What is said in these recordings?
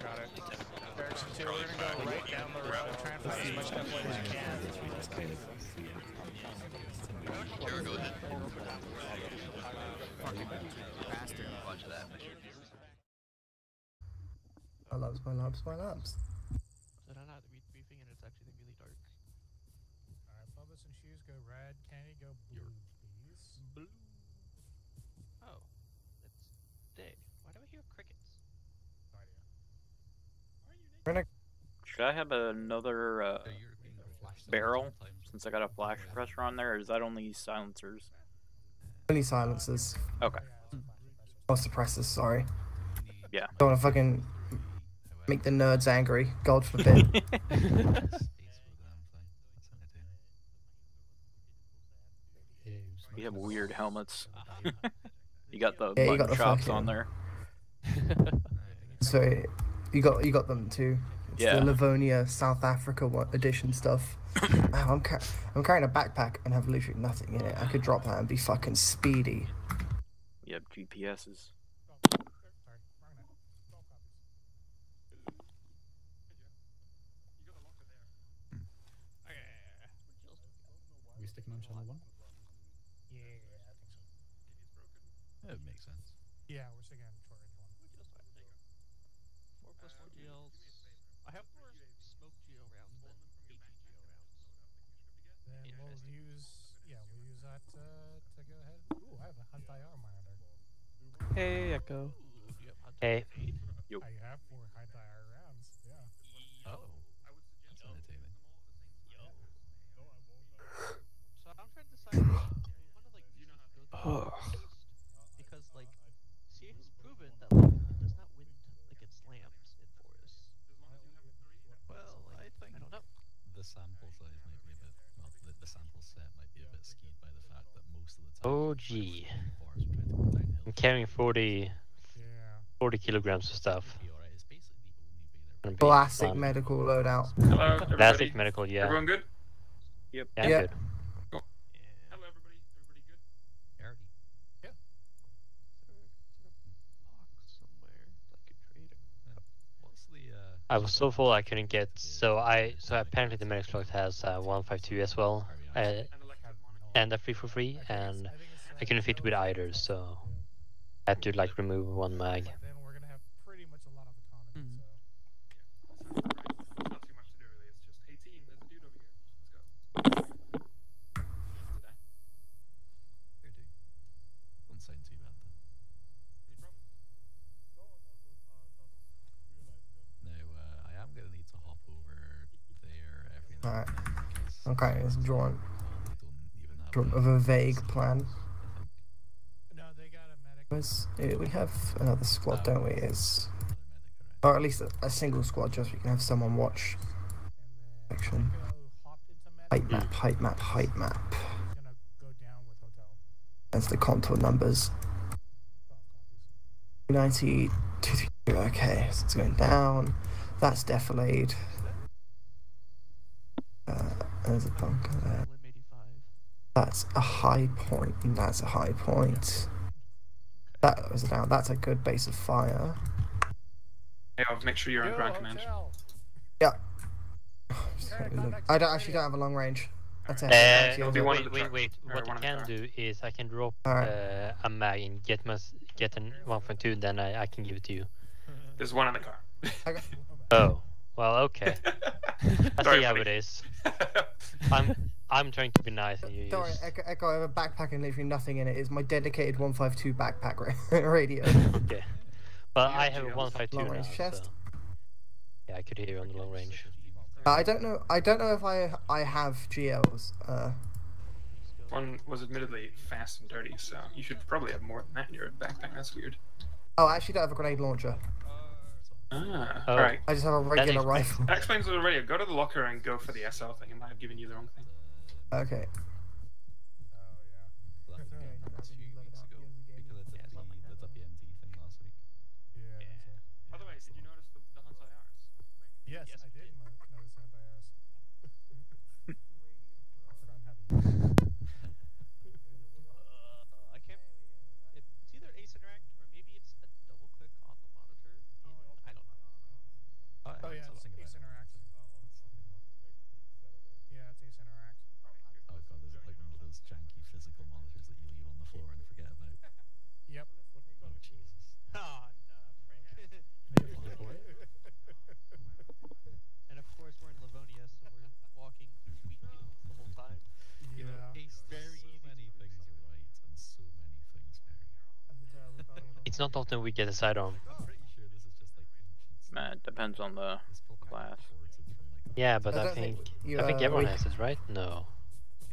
Got it. Direction two, we're gonna go right down the road, try and find as much deploy as you can. Sure, go ahead. My labs, my labs, my labs. So then I had the read briefing and it's actually really dark. Alright, Bubba's and shoes go red, Kenny go blue, please. Blue. Oh, it's day. Why do I hear crickets? No idea. We're gonna Should I have another uh, barrel since I got a flash suppressor on there? Or is that only silencers? only silencers. Okay. Or suppressors, sorry. Yeah. Don't wanna fucking make the nerds angry. God forbid. You have weird helmets. you got the Yeah, you button got the shops on there. so you got you got them too. It's Yeah. the Livonia South Africa edition stuff. Wow, I'm ca- I'm carrying a backpack and have literally nothing in it. I could drop that and be fucking speedy. Yep, GPSs. Sorry, wrong net. 12 copies. Are we sticking on channel one? Yeah, I think so. It makes sense. Yeah, we're sticking on short range one. Four plus four GLs. I have more smoke GL rounds than AT GL rounds. Then we'll Interesting. use, yeah, we'll use that uh, to go ahead. Ooh, I have a Hunt IR monitor. Hey, Echo. Ooh, you have hunter Hey. Yo. I have four Hunt IR rounds. Yeah. Oh. That's entertaining. So I'm trying to decide if we want to like really go to Oh. Because like CA has proven that like it does not win like it in Forest. Well, I think I don't know. the sample size might be a bit, well, the, the sample set might be a bit skewed by the fact that most of the time. Oh, gee. Forest try to go downhill. I'm carrying 40, Yeah. 40 kilograms of stuff. Be alright. It's basically the only way they're Gonna be Classic fun. medical loadout. Hello, everybody. Classic medical, yeah. Everyone good? Yep. Yeah, I'm Yeah. good. Yeah. Hello, everybody. Everybody good? Already. Is there, is there a box somewhere that I could trade? What's the uh? I was so full I couldn't get. So I so apparently the medic slot has uh, 152 as well, uh, And electric monitor. and a free for free, and I couldn't fit with either, so I had to like remove one mag. Then we're gonna have pretty much a lot of autonomy. Mhm. So Sounds alright. Not too much to do really. It's just, hey team, there's a dude over here. Let's go. Today. Do. Doesn't sound too bad then. Any problem? Now, uh, I am gonna need to hop over there every now Alright. and then. because Okay, it's drawn I don't even have drawn of a vague plan. I think. no, they got a medic. Where's, eh, we have another squad, don't we? It's Another medic, alright. or at least a, a single squad, just we can have someone watch. And then Section. Echo hopped into medic. Height map, height map, height map. He's gonna go down with hotel. That's the contour numbers. 12 copies. 90, 232, okay, so it's going down. That's defilade. Uh, there's a bunker there. 85. That's a high point, and that's a high point. That was down. That's a good base of fire. Hey, I'll make sure you're on Yo, ground command. hotel. Yeah. Just having a look. I don't actually don't have a long range. That's Alright. it. Uh, Actually, It'll be I'll one do- of the wait, wait, wait. What one I can do is I can drop Alright. uh, a mag and get my get an 1.2, and then I, I can give it to you. There's one in the car. I got- Oh, well, okay. I Sorry, see how buddy. it is. I'm I'm trying to be nice and you Don't worry, use. Echo, Echo, I have a backpack and literally nothing in it. It's my dedicated 152 backpack ra- radio. Okay. Well, You I have have a 152 Long now, range chest? so. Yeah, I could hear you on the long range. Uh, I don't know. I don't know if I I have GLs. Uh, One was admittedly fast and dirty, so you should probably have more than that in your backpack. That's weird. oh, I actually don't have a grenade launcher. Ah, Oh. alright. I just have a regular explains- rifle. That explains it already. Go to the locker and go for the SL thing. It might have given you the wrong thing. Okay. Oh yeah. That was Yeah, again a few weeks ago because I did the, the WMD thing last week. Yeah. I think so. By the way, did you notice the, the Hunt IRs? Yes, Yes, I we did did. mo- notice the anti-IRs. I forgot how to use Uh, I can't. It's either ACE Interact or maybe it's a double click on the monitor. In, I don't know. it's not often we get a sidearm. I'm pretty sure this is just like ancient Man, it depends on the class. imported from, like, Yeah, but I I, think think you, I think uh, everyone we- has it, right? No,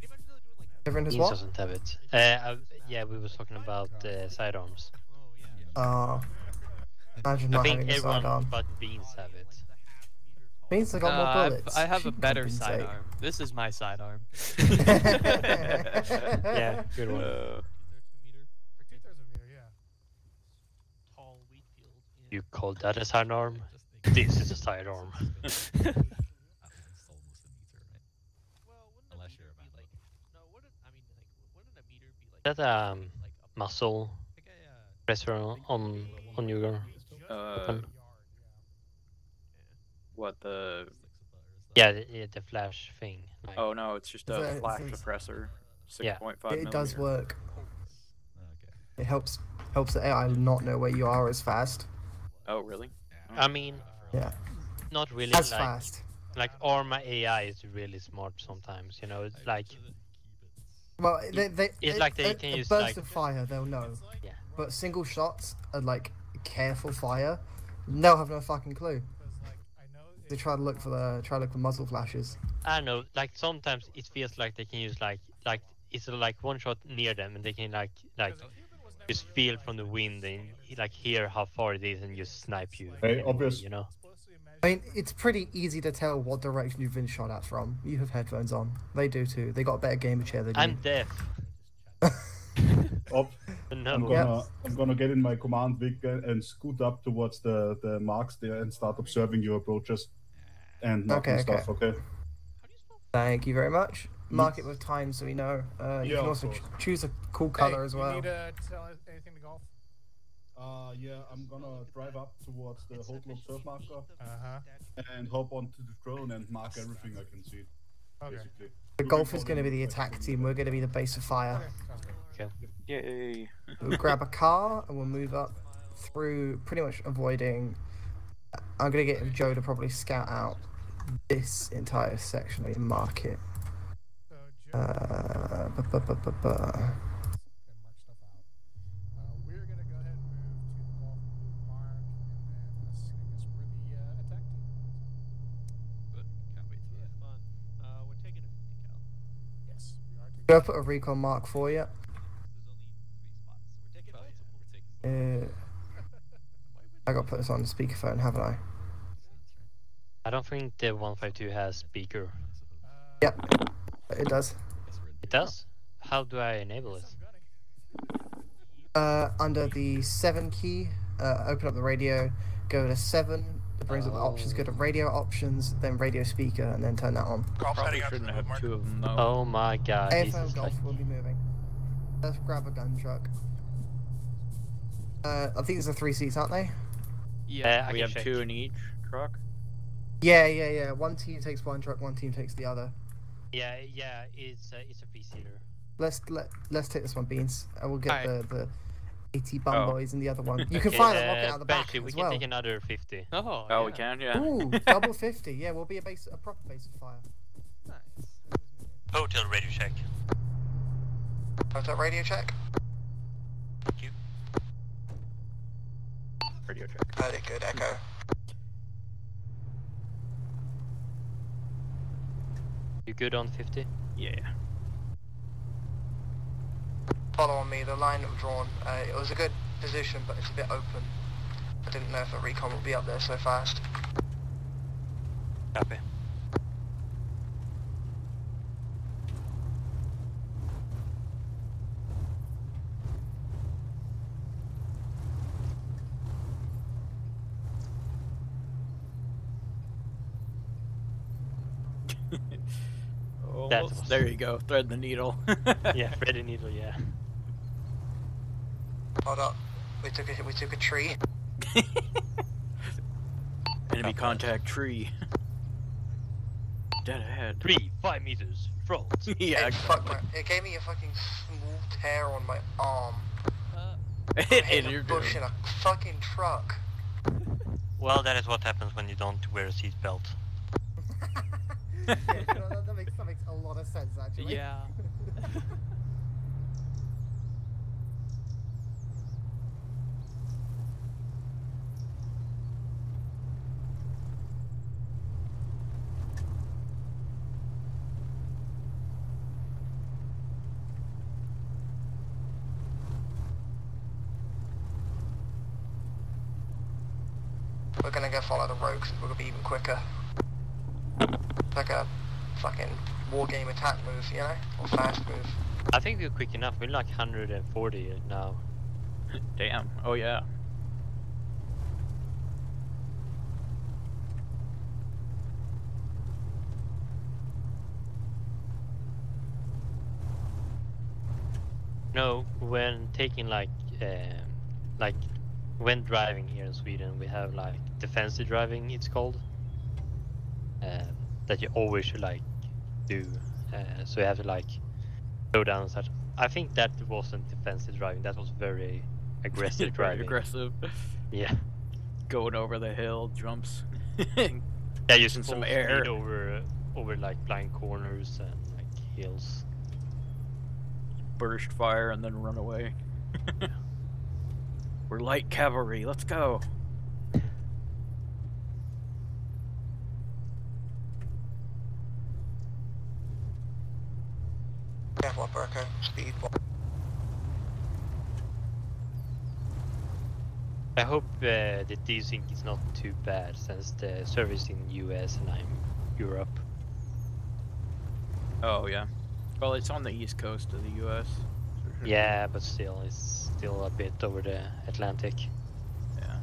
Can you imagine though doing like Everyone has what? doesn't have it. Uh, uh, yeah, we were talking about uh, sidearms. oh yeah. Uh, imagine I not think having a everyone sidearm. but Beans have it. Means they got Uh, more I've- bullets. I have a better compensate. sidearm. This is my sidearm. Yeah, good one. Uh, Two thirds of a meter, yeah. Tall wheat field. You call that a sidearm? just This is a sidearm. at least a meter, right? Well, wouldn't Unless a you're meter a be man. like? No, wouldn't I mean like wouldn't a meter be like? That um muscle Like a, uh, pressure on on, on your uh, what the? sticks of butter, is that- yeah the, yeah, the flash thing. Like, Oh no, it's just a that- flash is- suppressor. Six Yeah. point five. It does work. It helps helps the AI not know where you are as fast. Oh really? I mean, Yeah, not really. as like fast. like Arma AI is really smart sometimes. You know, it's like shouldn't keep it. Well, they, they, it's it- like they a, can a use, burst like- of fire, they'll know. Yeah. But single shots and like careful fire, they'll have no fucking clue. Because like I know. They try to look for the try to look for muzzle flashes. I don't know. Like sometimes it feels like they can use like like it's like one shot near them and they can like like because a human was never just feel from the wind and like hear how far it is and just snipe you. Hey, anyway, obvious. You know. supposed to imagine I mean, it's pretty easy to tell what direction you've been shot at from. You have headphones on. They do too. They got a better gamer chair than I'm you. deaf. Oh, up. No. I'm gonna I'm gonna get in my command Vic and and scoot up towards the the marks there and start observing your approaches and knocking Okay, okay. stuff. Okay. Thank you very much. Mark it with time so we know. Uh, you Yeah, can also ch- choose a cool Hey, color as you well. need to tell anything to golf? Uh, yeah, I'm gonna drive up towards the Hotel surf marker Uh-huh. and hop onto the drone and mark everything I can see. Okay. Basically. The golf is going to be the attack team. We're going to be the base of fire. Okay, sounds good. Yay! We'll grab a car and we'll move up through, pretty much avoiding. I'm going to get Joe to probably scout out this entire section and mark it. Uh, bu- bu- bu- bu- bu- and mark stuff out. Uh, we're gonna go ahead and move to the golf and move Mark, and then let's, I guess we're the uh, attack team. But can't wait for Yeah, that. fun. Uh, we're taking a 50 cal. Yes, we are. Go put a recon mark for you. There's only three spots. We're taking both. We're taking. Uh, I got to put this on the speakerphone, haven't I? I don't think the 152 has speaker. Uh, Yep, it does. It does. How do I enable it? Uh, under the seven key, uh, open up the radio, go to seven. It brings up the options. Go to radio options, then radio speaker, and then turn that on. Probably shouldn't have two of them though. Oh my god, this AFM Golf like will be moving. Let's grab a gun truck. Uh, I think there's a three seats, aren't they? Yeah. Uh, I we have check. two in each truck. Yeah, yeah, yeah. One team takes one truck, one team takes the other. Yeah, yeah, it's uh, it's a three seater. Let's let let's take this one, Beans, and we'll get Alright. the the 80 bum Oh. boys in the other one. You can Okay, fire the rocket uh, out of the back Banshee, we as can take another 50. Oh. Oh, we yeah. can, yeah. Ooh, double 50. Yeah, we'll be a base, a proper base of fire. Nice. Hotel radio check. Hotel radio check. Thank you. Radio check. Very good, Echo. You good on 50? Yeah. Follow on me. The line that was drawn. Uh, it was a good position, but it's a bit open. I didn't know if a recon would be up there so fast. Copy. Oh, That was- there you go. Thread the needle. yeah, thread the Needle, yeah. Hold up. We took a we took a tree. Enemy contact tree. Dead ahead. Three, five meters, front. yeah, it, fucked my, it gave me a fucking small tear on my arm. Uh, Hit and a you're bush doing. in a fucking truck. Well, that is what happens when you don't wear a seatbelt lot of sense, actually. Yeah. We're gonna go follow the road because we're gonna be even quicker. Like a fucking war game attack move, you know? Or fast move. I think we're quick enough. We're like 140 now. Damn. Oh yeah. No, when taking like, um like, when driving here in Sweden, we have like defensive driving. It's called. Um, that you always should like do. Uh, so you have to like slow down and such. I think that wasn't defensive driving. That was very aggressive Very driving. aggressive. Yeah. Going over the hill, jumps. Yeah, Using some air. over over like blind corners and like hills. burst fire and then run away. We're light cavalry. Let's go. Careful up, Burko. Speed. I hope uh, the desync is not too bad since the service in the US and I'm Europe. Oh yeah. Well, it's on the east coast of the U.S. so it should be- Yeah, but still, it's still a bit over the Atlantic. Yeah.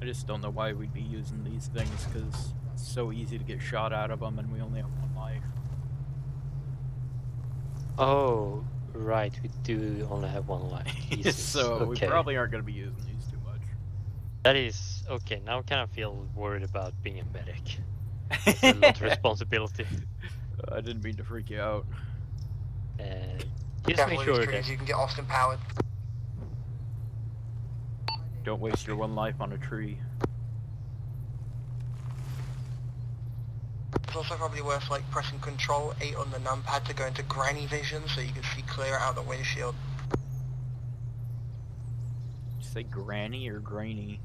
I just don't know why we'd be using these things because it's so easy to get shot out of them, and we only have one life. Oh, right, we do only have one life. Jesus, so we probably aren't going to be using these too much. That is okay. Now I kind of feel worried about being a medic. It's a lot of responsibility. I didn't mean to freak you out. Uh, just Careful make sure that you can get Austin powered. Don't waste your one life on a tree. It's also probably worth like pressing Control 8 on the numpad to go into granny vision so you can see clear out the windshield. Did you say granny or grainy?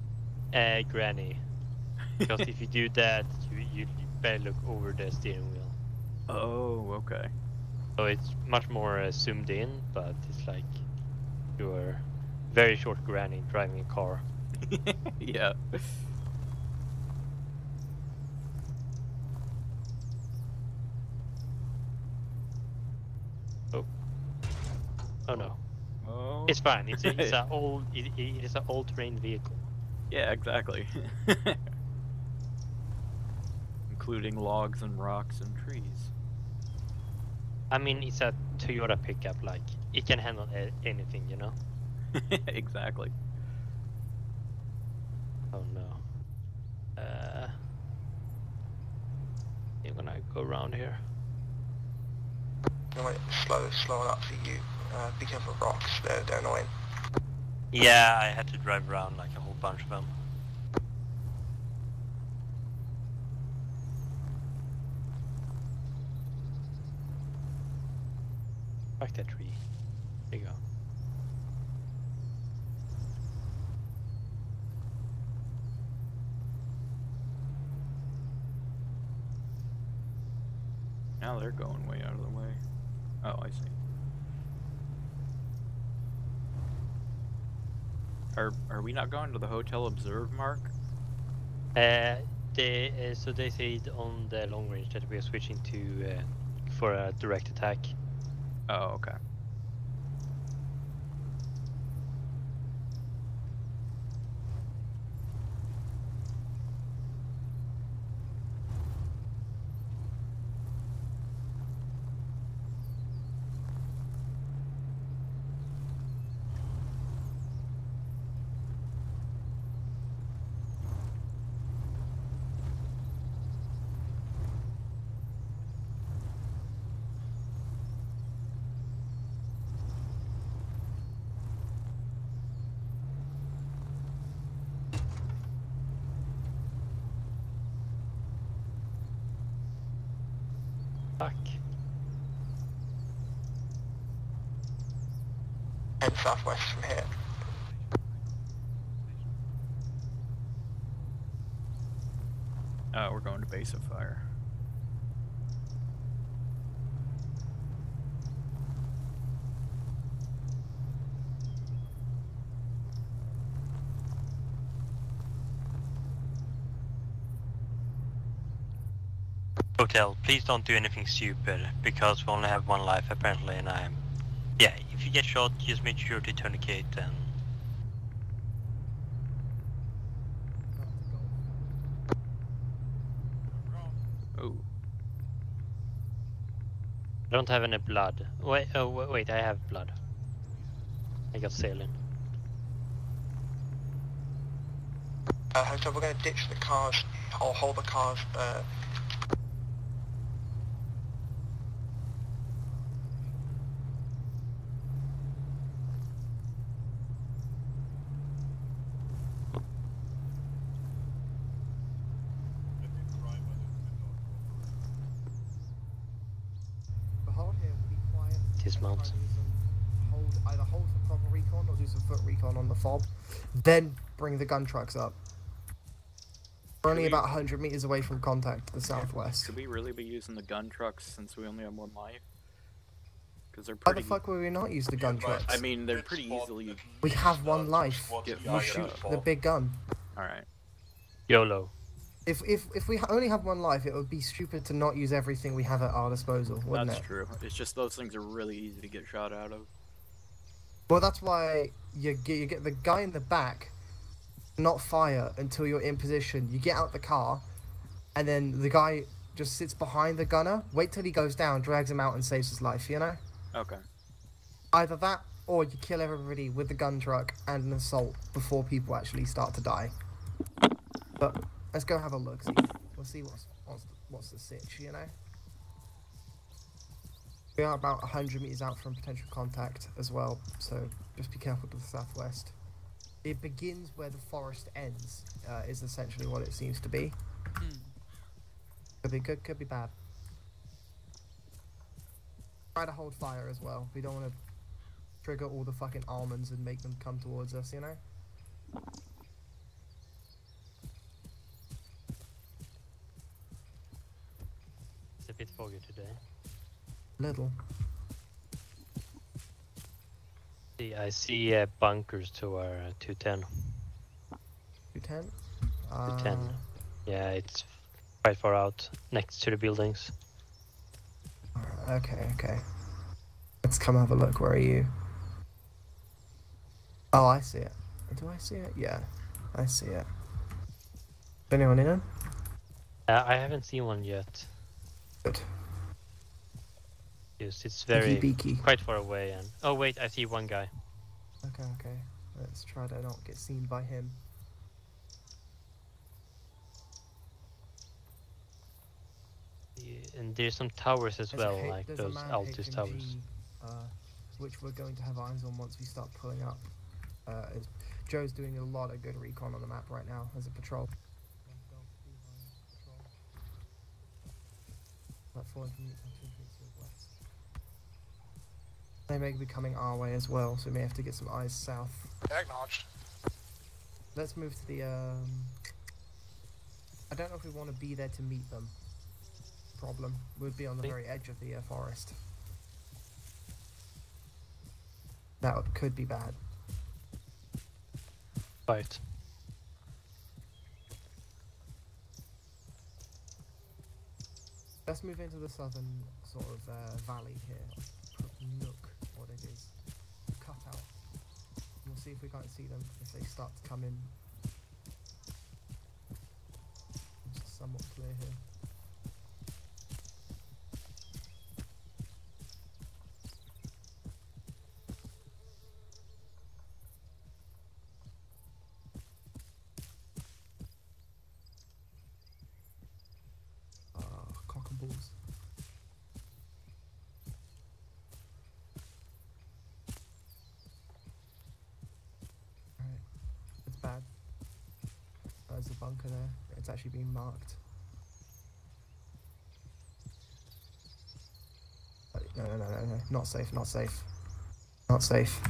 uh, granny. Because if you do that, you, you you better look over the steering wheel. Oh, okay. So it's much more uh, zoomed in, but it's like you're very short granny driving a car. yeah. Oh Oh no, Oh. it's fine. It's a, it's a old it, it is an all-terrain vehicle. Yeah, exactly. Including logs and rocks and trees. I mean, it's a Toyota pickup. Like it can handle a- anything, you know. exactly. Oh no. Uh, you're gonna go around here. You know, slow, slow enough for you. Uh, be careful of rocks, they're, they're annoying. Yeah, I had to drive around like a whole bunch of them. Back that tree. There you go. Now they're going way out of the way. Oh, I see. Are are we not going to the hotel observe, Mark? Uh, they uh, so they said on the long range that we are switching to uh, for a direct attack. Oh, okay. southwest from here. Uh, we're going to base of fire. Hotel, please don't do anything stupid, because we only have one life apparently and I am yeah, if you get shot, just make sure to tourniquet and. Oh, I don't have any blood. Wait, oh wait, I have blood. I got saline. Uh, hotel, we're going to ditch the cars, or hold the cars, uh, The hold here will be quiet. Dismount. Try to do some Hold, either hold for proper recon or do some foot recon on the fob. Then bring the gun trucks up. We're only we- about 100 meters away from contact to the southwest. should we really be using the gun trucks since we only have one life? Because they're pretty... Why the fuck would we not use the gun trucks? I mean, they're pretty easily. we have one life. Get We shoot the big gun. All right. YOLO. If if if we only have one life, it would be stupid to not use everything we have at our disposal, wouldn't That's it? true. It's just those things are really easy to get shot out of. Well, that's why you get you get the guy in the back, not fire until you're in position. You get out the car, and then the guy just sits behind the gunner. Wait till he goes down, drags him out, and saves his life. You know, Okay. either that or you kill everybody with the gun truck and an assault before people actually start to die. But let's go have a look. See, we'll see what's what's the, what's the sitch. You know. We are about 100 meters out from potential contact as well, so just be careful to the southwest. It begins where the forest ends, uh, is essentially what it seems to be. Could be good, could be bad. Try to hold fire as well. We don't want to trigger all the fucking almonds and make them come towards us, you know? It's a bit foggy today. Little. See, I see uh, bunkers to our uh, 210. 210? 210. Uh, Yeah, it's quite far out, next to the buildings. Okay, okay. Let's come have a look. Where are you? Oh, I see it. Do I see it? Yeah, I see it. Anyone in? Uh, I haven't seen one yet. Good. Yes, it's very beaky. quite far away. And oh wait, I see one guy. Okay, okay. Let's try to not get seen by him. Yeah, And there's some towers as There's well, H- like those Altis towers. Uh, which we're going to have eyes on once we start pulling up. Uh, Joe's doing a lot of good recon on the map right now as a patrol. About 400 meters and 200 meters to the west. They may be coming our way as well, so we may have to get some eyes south. Acknowledged. Let's move to the. Um, I don't know if we want to be there to meet them. Problem We'd be on the Think- very edge of the uh, forest. That would- could be bad. Right. Let's move into the southern sort of uh, valley here. Nook, what it is. Cut out. We'll see if we can't see them if they start to come in. It's somewhat clear here. Ah, cock and balls. Alright, it's bad. There's a bunker there. Being marked. No, no, no, no, no. Not safe, not safe. Not safe.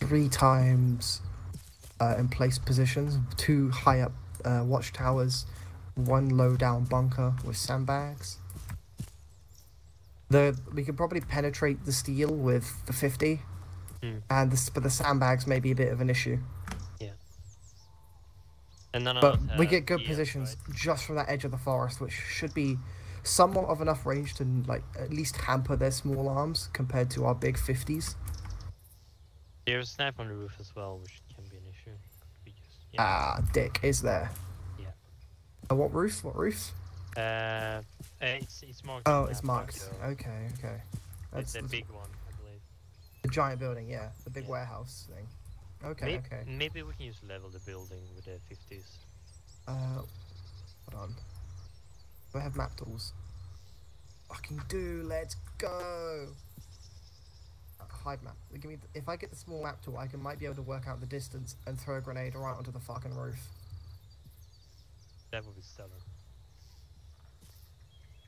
Three times uh, in place positions, two high up uh, watchtowers, one low down bunker with sandbags. The we could probably penetrate the steel with the 50, Hmm. and the, but the sandbags may be a bit of an issue. And of But we get good positions right? just from that edge of the forest, which should be somewhat of enough range to like at least hamper their small arms compared to our big 50s. There's a snipe on the roof as well, which can be an issue. Just, yeah. Ah, dick, is there? Yeah. Uh, what roof? What roof? Uh, uh, it's it's marked. Oh, it's marked. Okay, okay. It's That's a that's big one, I believe. the giant building, yeah, the big Yeah. warehouse thing. Okay, May- okay. Maybe we can just level the building with the 50s. Uh, hold on. Do I have map tools? Fucking do. Let's go. Uh, hide map. Give me. If I get the small map tool, I can might be able to work out the distance and throw a grenade right onto the fucking roof. That would be stellar.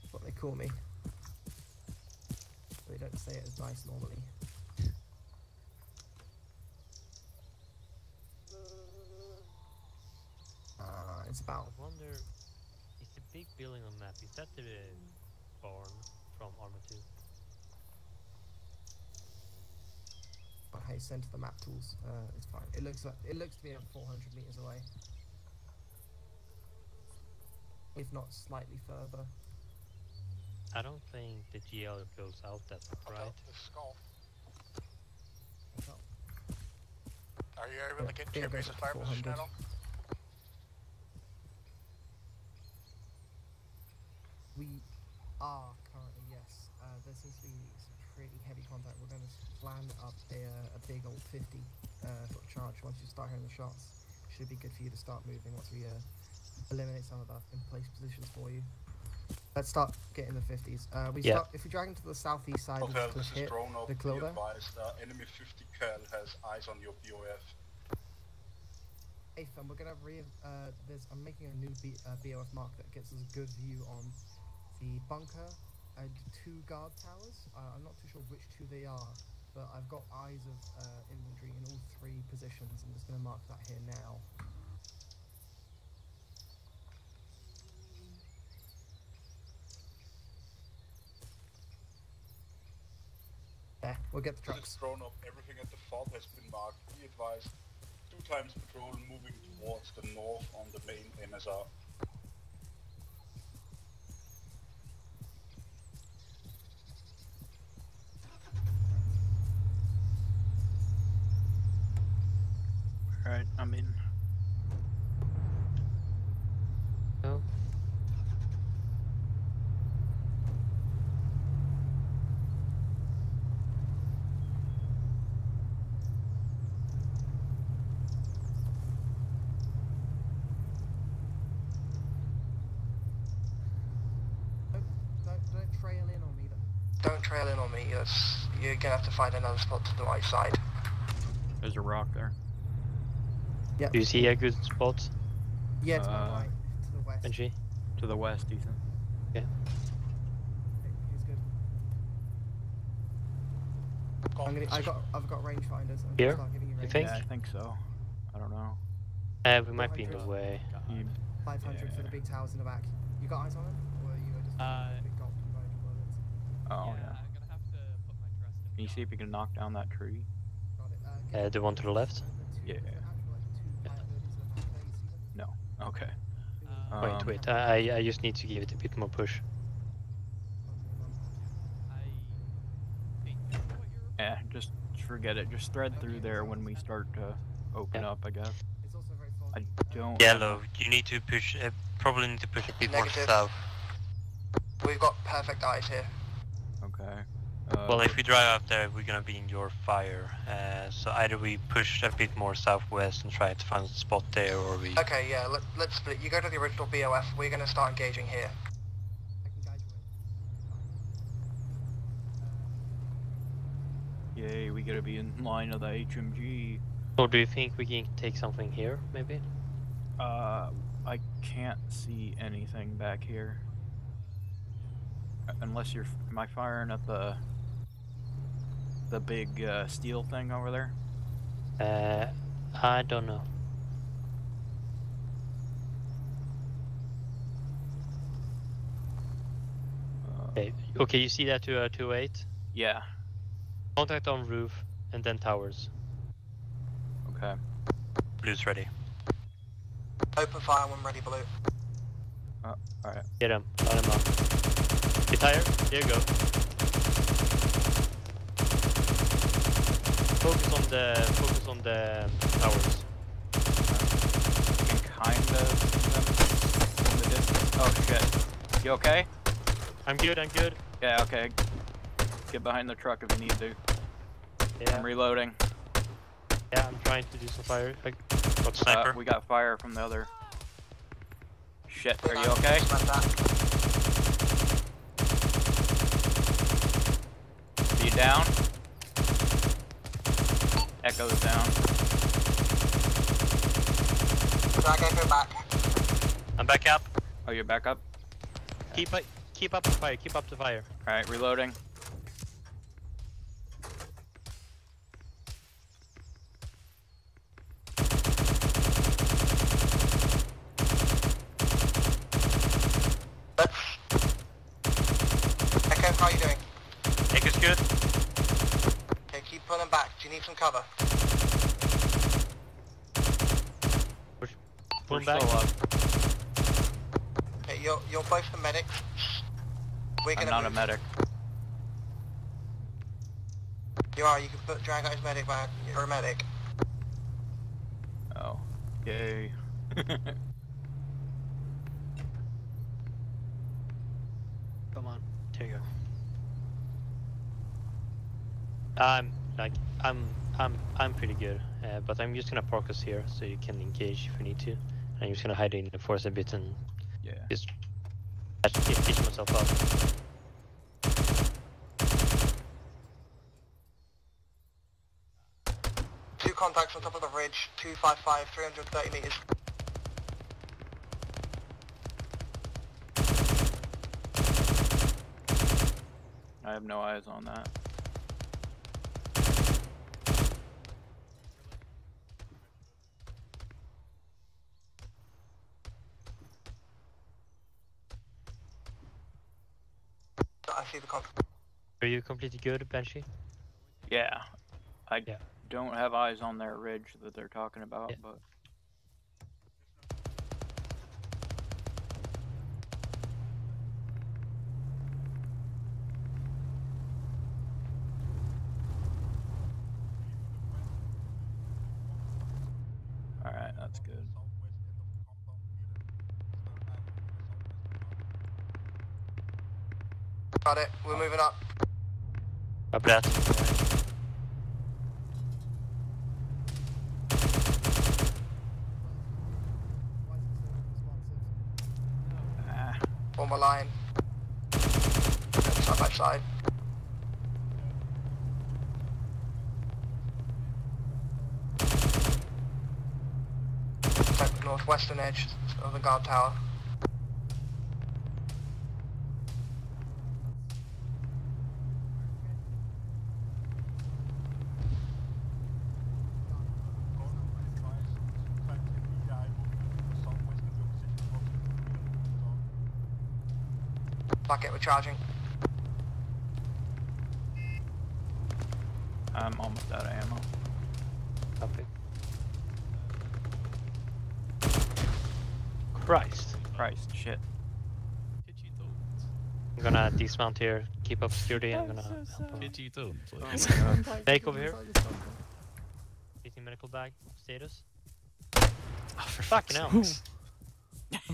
That's what they call me. They don't say it as nice normally. Uh, it's about I wonder, is the big building on the map, is that the barn from Arma 2? Oh, hey, send to the map tools. Uh, it's fine. It looks like it looks to be about 400 meters away, if not slightly further. I don't think the GL goes out that right. The skull. What's up? Are you able Yeah, to get yeah, to your goes base of fire to position at all? We are currently yes. Uh, there seems to be some pretty heavy contact. We're going to plan up a, uh, a big old 50 uh, foot charge. Once you start hearing the shots, should be good for you to start moving. Once we uh, eliminate some of the in place positions for you. Let's start getting the 50s. Uh, we Yeah. start if we drag into the southeast side, we Okay, just this click is hit drone up. the Be advised, uh, enemy 50 cal has eyes on your BOF. Ethan, we're gonna re. Uh, there's. I'm making a new B, uh, BOF mark that gets us a good view on the bunker and two guard towers. Uh, I'm not too sure which two they are, but I've got eyes of uh, infantry in all three positions. I'm just gonna mark that here now. Yeah, we'll get the trucks. is up. Everything at the fob has been marked. Be advised. Two times patrol moving towards the north on the main MSR. Alright, I'm in. Oh. Don't, don't, don't trail in on me. Though. Don't trail in on me. You're gonna have to find another spot to the right side. There's a rock there. Yeah. Do you see a good spot, Yeah, to Uh, the right, to the west. Benji? To the west, Ethan. Yeah. Okay, good. I'm gonna, I got, I've got rangefinders. I'm Here? start giving you You think? Yeah, I think so. I don't know. Uh, we might be in the way. You, 500 for the big towers in the back. You got eyes on them? Or are you just Uh, big gulp conversion bullets? oh, yeah, yeah. I'm gonna have to put my trust in Can you see if you can knock down that tree? Got it. Uh, Uh, the one to the left? Yeah. there's actually, like, two fire buildings in the back there, you see them? No. Okay. Uh, Wait, Um, wait. I I- I just need to give it a bit more push. On the number. I think I know what you're Yeah, just forget it. Just thread through there when we start to open Yeah. up, I guess. It's also very foggy. I don't. Yellow, you need to push, uh, probably need to push a bit more Negative. south. We've got perfect eyes here. Okay. Uh, Well, if we drive up there, we're gonna be in your fire. Uh, so either we push a bit more southwest and try to find a spot there, or we. Okay, yeah, let, let's split. You go to the original BOF. We're gonna start engaging here. I can guide you in. Yay, we gotta be in line of the HMG. Or do you think we can take something here, maybe? Uh, I can't see anything back here. Uh, Unless you're, am I firing at the, the big uh, steel thing over there? Uh, I don't know. Uh, Okay, okay. You see that to uh, 208? Yeah. Contact on roof and then towers. Okay. Blue's ready. Open fire when ready, blue. Oh, alright. Get him. Line him up. Get tired. Here you go. Focus on the focus on the towers. You kind of see them from the distance. Oh shit. You okay? I'm good. I'm good. Yeah, okay. Get behind the truck if you need to. Yeah. I'm reloading. Yeah. I'm trying to do some fire. Like, Got Uh, sniper. we got fire from the other. Shit, are you okay? Just like that. Are you down? Echo's down. Drag Echo back. I'm back up. Oh, you're back up? keep up. Keep up the fire. Keep up the fire. Alright, reloading. Echo, how are you doing? Echo's good. Okay, keep pulling back. Do you need some cover? Pull We're back. still up. Okay, you're, you're both the medics. We're I'm gonna not a move. medic. You are, you can put drag out his medic back. You're a medic. Oh. Yay. Come on. There you go. I'm like I'm I'm I'm pretty good, uh, but I'm just gonna park us here so you can engage if you need to. I'm just gonna hide in the forest a bit and yeah. just catch, catch myself up. Two contacts on top of the ridge. 255, 330 meters. I have no eyes on that. I see the contact. Are you completely good, Banshee? Yeah. I Yeah. don't have eyes on their ridge that they're talking about, Yeah. but Alright, that's good. Got it. We're moving up. Up that. Ah, On my line. Side by side. Take the northwestern edge of the guard tower. Bucket, we're charging. I'm almost out of ammo. Copy. Christ. Christ, shit. Did you don't? I'm gonna dismount here, keep up security, I'm gonna help out. Did you don't? Oh please? my god. Make over here. 18 medical bag, status. Oh, for Fucking fuck's hell.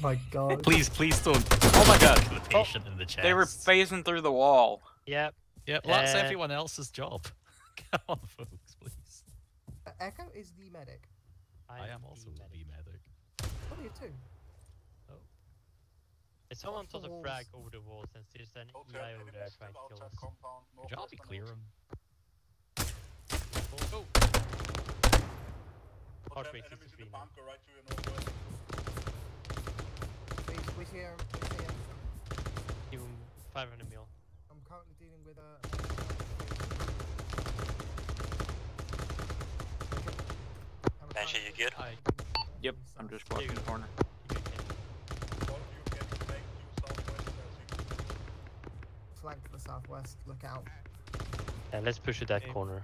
Sakes. Oh my god. Please, please don't. Oh my god. The patient in the chest. They were phasing through the wall. Yep. Yep. well, that's Uh, everyone else's job. Come on, folks, please. Echo is the medic. I am also the the medic. medic. What are you two? If someone toss a frag over the walls and there's an EI over there trying to kill us. Good job, you clear him. Oh, Heart rate 63 now. We, we hear, we hear. Give him 500 mil. I'm currently dealing with uh, a. Banshee, you good? Hi. Yep, I'm just blocking the corner. Flank to the southwest. Look out. Yeah, let's push it that Okay. corner.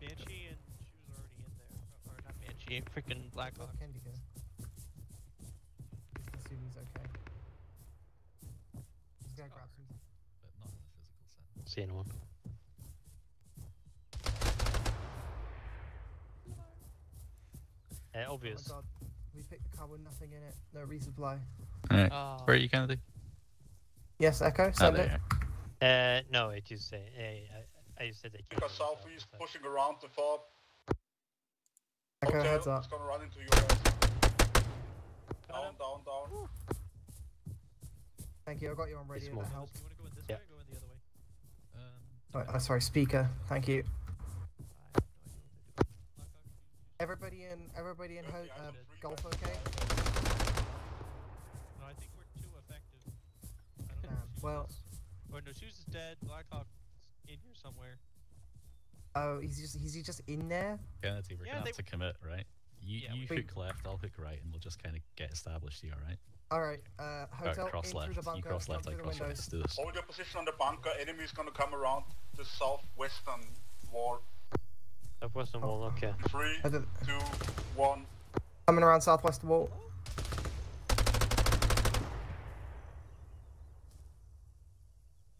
Banshee and she was already in there. Or not Banshee, freaking Blackhawk. Where's Kendi go? Go grab some. but not in a physical sense. See anyone? Uh, Oh my obvious. god. We picked the car with nothing in it. No resupply. Alright. Ah. Where are you, Kennedy? Yes, Echo. Oh, Send there it. Uh, no, it just say. Uh, I, I said they keep Because southeast outside. pushing around the fob. Echo, Hotel heads up. is gonna run into you guys. Down, down, down. Thank you. I got you on radio. small. That helped. You want to go in this Yeah. way or go in the other way? Um, Oh, uh, sorry, speaker. Thank you. I have no idea what they're doing. Blackhawk, you- you- Everybody in, everybody in ho- uh, golf okay? No, I think we're too effective. I don't. Damn, if well- is- Or no, Shoes is dead. Blackhawk's in here somewhere. Oh, he's just he's just in there. Kennedy, we're Yeah, gonna they- have to commit, right? You Yeah, you we- hook left, I'll hook right, and we'll just kind of get established here, right? All right. Uh, Or hotel cross in left. through the bunker. You cross left, I cross right. Let's do this. Hold your position on the bunker. Enemy is gonna come around the southwestern wall. That was the wall, okay. Three, I did- two. Coming around southwest wall.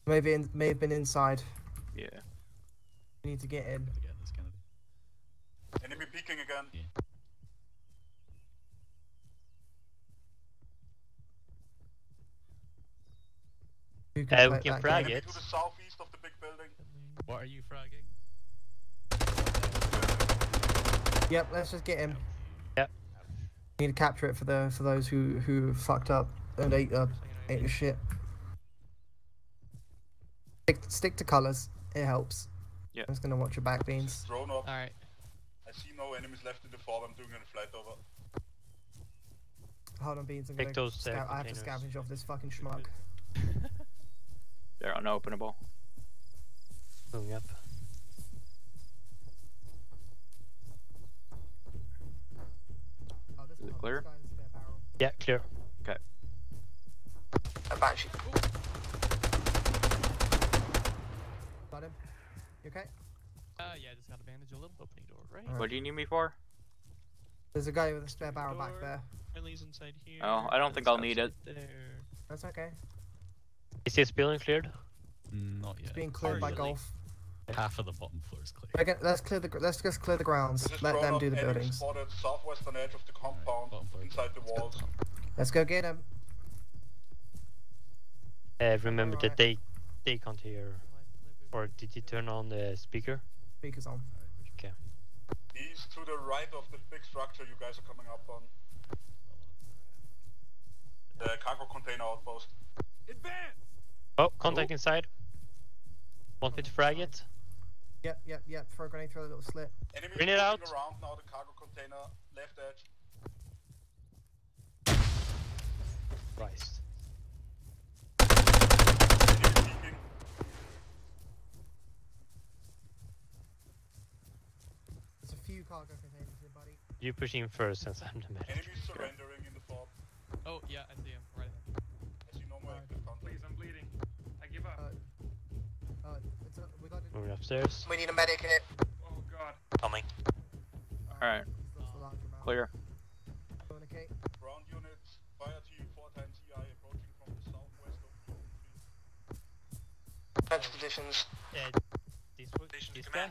Maybe in, may have been inside. Yeah. We need to get in. Get this Kennedy. Enemy peeking again. Yeah. Who Uh, we can that frag game? It. to the southeast of the big building. What are you fragging? Yep. Let's just get him. Yep. Need to capture it for the for those who who fucked up and ate uh, ate the shit. Stick, stick to colors. It helps. Yeah. I'm just gonna watch your back beans. Drone up. Alright. I see no enemies left in the fob. I'm doing a flight over. Hold on, beans. I'm Pick gonna. those, uh, I have to scavenge off this fucking schmuck. They're unopenable. Moving up. Oh, this Is it clear? this guy is a spare barrel. Yeah, clear. A banshee. Got him. You okay? Uh, yeah, I just got a bandage a little. Opening door, right? Alright. What do you need me for? There's a guy with a spare barrel back there. Friendly's inside here. Oh, I don't think I'll need it. There. That's okay. Is this building cleared? Not yet. It's being cleared by Usually golf. Half of the bottom floor is clear. We're gonna, let's clear the. Let's just clear the grounds. Let them up. do the buildings. spotted southwestern edge of the compound, bottom floor. inside the let's get walls. Let's go get him. Uh, remember Alright. that they they can't hear. Or did you turn on the speaker? Speakers on. Alright, Okay. East to the right of the big structure you guys are coming up on. The cargo container outpost. Oh, contact inside. Want me to frag it? Yep, yep, yep. Throw a grenade through a little slit. Enemy Bring it out. around now the cargo container, left edge. Christ. There's a few cargo containers here, buddy. You push in first since I'm the medic. Enemies surrendering in the fob. Oh, yeah, I see him. Right there. I see no more active contact. Please, I'm Moving upstairs. We need a medic in it. Oh god. Coming. Alright. He's lost the large amount. Clear. Communicate. Ground units, fire team 4 times TI approaching from the southwest of the trees. Positions. Uh, this one, Station to this guy?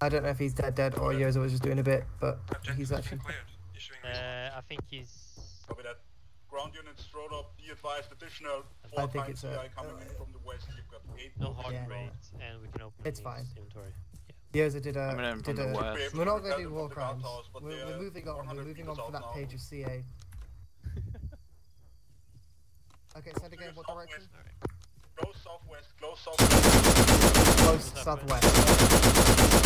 I don't know if he's dead, dead, or Yozer was just doing a bit, but he's actually. cleared. Issuing. Uh, I think he's. Copy that. Ground units strode up, be advised additional 4 I think it's a- TI coming in uh, from the west. You've got 8 No hard Yeah. rate, and we can open It's fine. inventory. Yozer did a. Coming in from did a west. We're not going to do war from the guard crimes. towers, but We're, we're moving on. We're moving on meters for that out page of CA. Okay, send again. What direction? Close southwest, close southwest. Close southwest.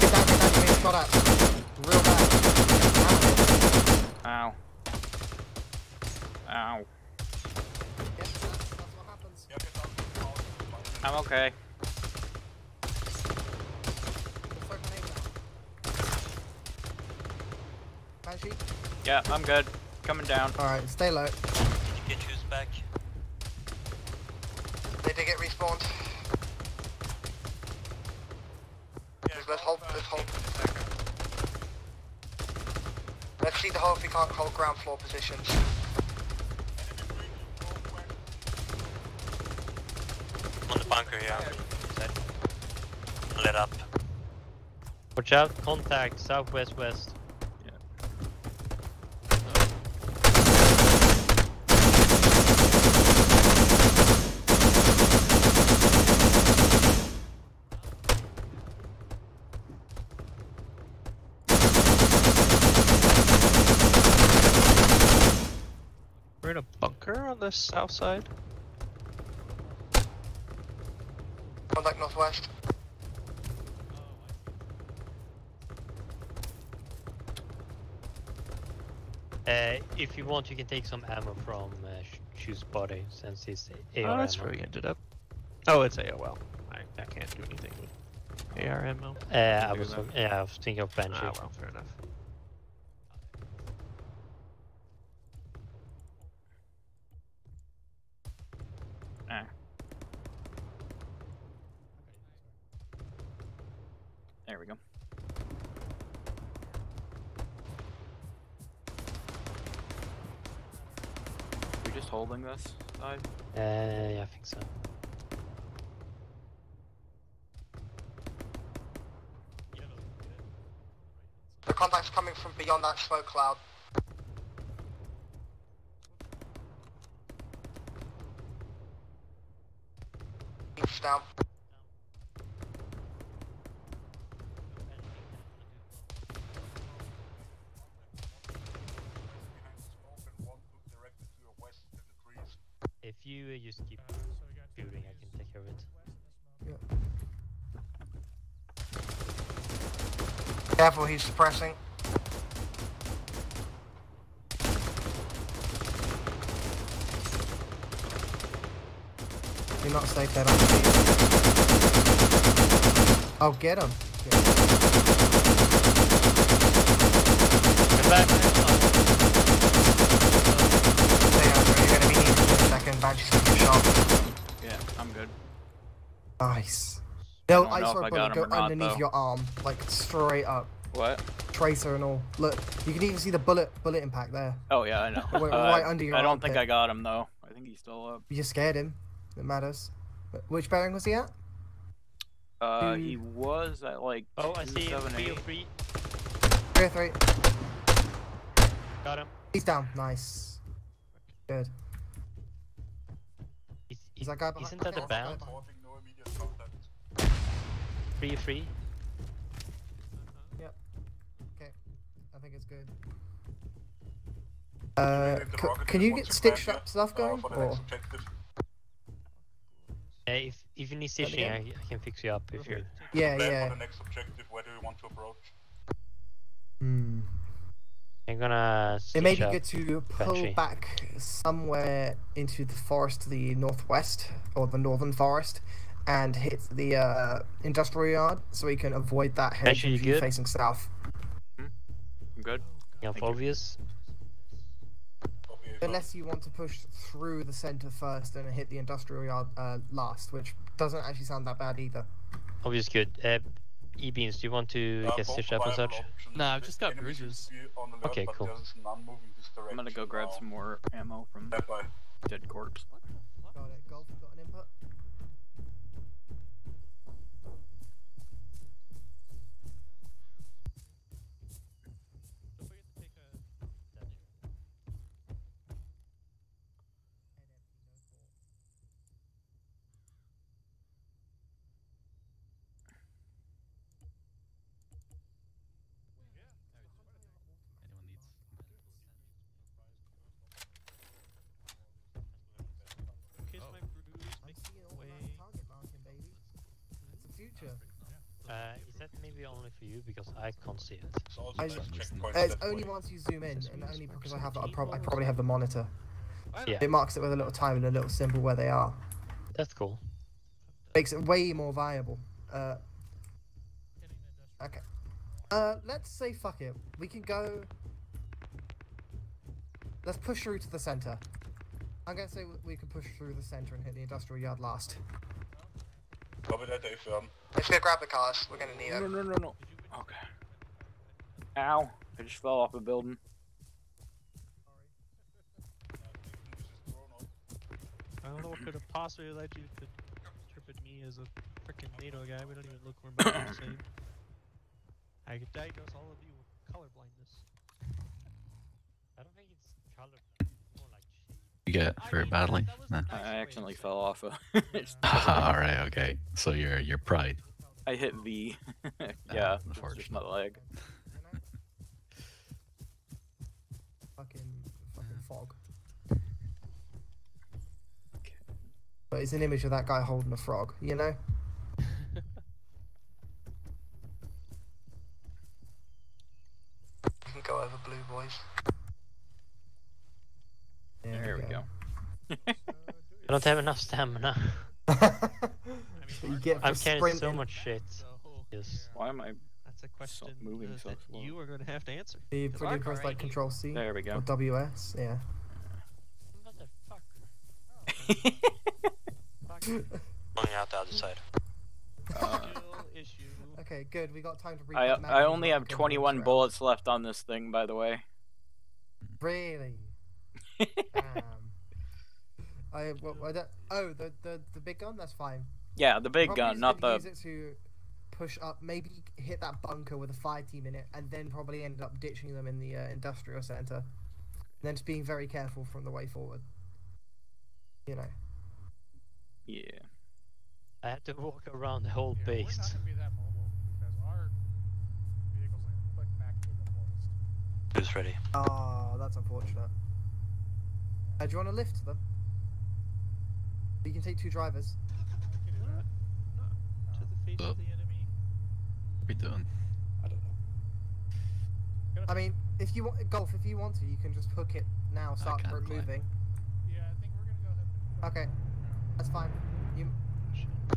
Get down, get down. You're being shot at. Real bad. Ow. Ow. Yep, that's, that's what happens. Yeah, get down to the house. Fine. I'm okay. Just throw grenades out. Banshee. Yeah, I'm good. Coming down. Alright, stay low. Did you get shoes back? They did get respawned. Yeah, Let's hold, ground, uh, let's hold. take a second. Let's Proceed the whole if we can't hold ground floor positions. On the bunker here. Lit up. Watch out, contact, southwest west. We're in a bunker on the south side. Contact northwest. Uh, if you want, you can take some ammo from uh, Sh- Shoe's body since he's AR Oh, that's ammo. where we ended up. Oh, it's AOL. I, I can't do anything with AR ammo. Uh, I was, yeah, I was thinking of Banshee. Ah, well, fair enough. Holding this side? Uh, yeah, I think so. The contact's coming from beyond that smoke cloud. Beams down. If you uh, just keep shooting, I can take care of it. Yeah. Careful, he's suppressing. You're not safe there, Andy. Oh, get him. Come back. You're gonna be needed in a second. Banshee's gonna shot. Yeah, I'm good. Nice. No, don't I saw if a I bullet go not, underneath though. your arm, like straight up. What? Tracer and all. Look, you can even see the bullet bullet impact there. Oh yeah, I know. Right- Uh, right under your I don't think armpit. I got him though. I think he's still up. You just scared him. It matters. Which bearing was he at? Uh, he was at like Oh, I see him. 278. 303. Three three. Got him. He's down. Nice. Good. Is, Is that guy behind? isn't that a okay, bound? Three three. Yep. Okay. I think it's good. Uh, can you get stick strap stuff going? Or Uh, if if you need stitching, I. I can fix you up if you're. yeah, yeah. next objective, where do you want to approach? Hmm. I'm gonna. It may be good to pull Banshee. back somewhere into the forest to the northwest or the northern forest and hit the uh, industrial yard so we can avoid that head Banshee, you view good? facing south. I'm good. Enough Thank you. obvious. Unless you want to push through the center first and hit the industrial yard uh, last, which doesn't actually sound that bad either. Obvious good. Uh, E beans, do you want to get stitched up and such? Nah, I've just got bruises. Okay, cool. I'm gonna go grab some more ammo from dead corpse. Got it. Golf, got an input? Is that maybe only for you because I can't see it? I, it's only once you zoom in, and only because I have I, prob- I probably have the monitor. Yeah, It marks it with a little time and a little symbol where they are. that's cool. Makes it way more viable. Uh, okay. Uh, let's say fuck it. We can go. Let's push through to the center. I'm gonna say we- we can push through the center and hit the industrial yard last. What would I do for him? Let's go grab the cars. We're gonna need them. No, no, no, no. Okay. Ow. I just fell off a building. I don't know what could have possibly led you to trip at me as a freaking NATO guy. We don't even look we're the same. I could diagnose all of you with color blindness. You get for battling? Then. I accidentally fell off. of- All right. Okay. So you're you're pride. I hit V. yeah, Ah, it's just unfortunate. my leg. fucking fucking fog. But it's an image of that guy holding a frog, you know? We can go over blue, boys. There we go. I don't have enough stamina. you get I'm carrying so sprinting. much shit. Yes. Why am I That's a question moving uh, so that slow? you are going to have to answer. You 'cause pretty our car press like ain't Control C There we go. or WS, yeah. Going out the other side. Uh, Still issue. Okay, good. We got time to read. I I only have 21 bullets left on this thing, by the way. Really? Damn. I, well, I don't, oh, the, the the big gun. That's fine. Yeah, the big Probably gun, not gonna the. Use it to push up, maybe hit that bunker with a fire team in it, and then probably end up ditching them in the uh, industrial center. And then just being very careful from the way forward. You know. Yeah. I had to walk around the whole Yeah, we're not base. gonna be that because our vehicles are back in the forest. Who's ready? Oh, that's unfortunate. Uh, do you want to lift them? You can take two drivers. We can do that. To the face So- of the enemy. What we doing? I don't know. I mean, if you want golf, if you want to, you can just hook it now. Start can't ro- climb. moving. Yeah, I think we're gonna go ahead. and- Okay, that's fine. You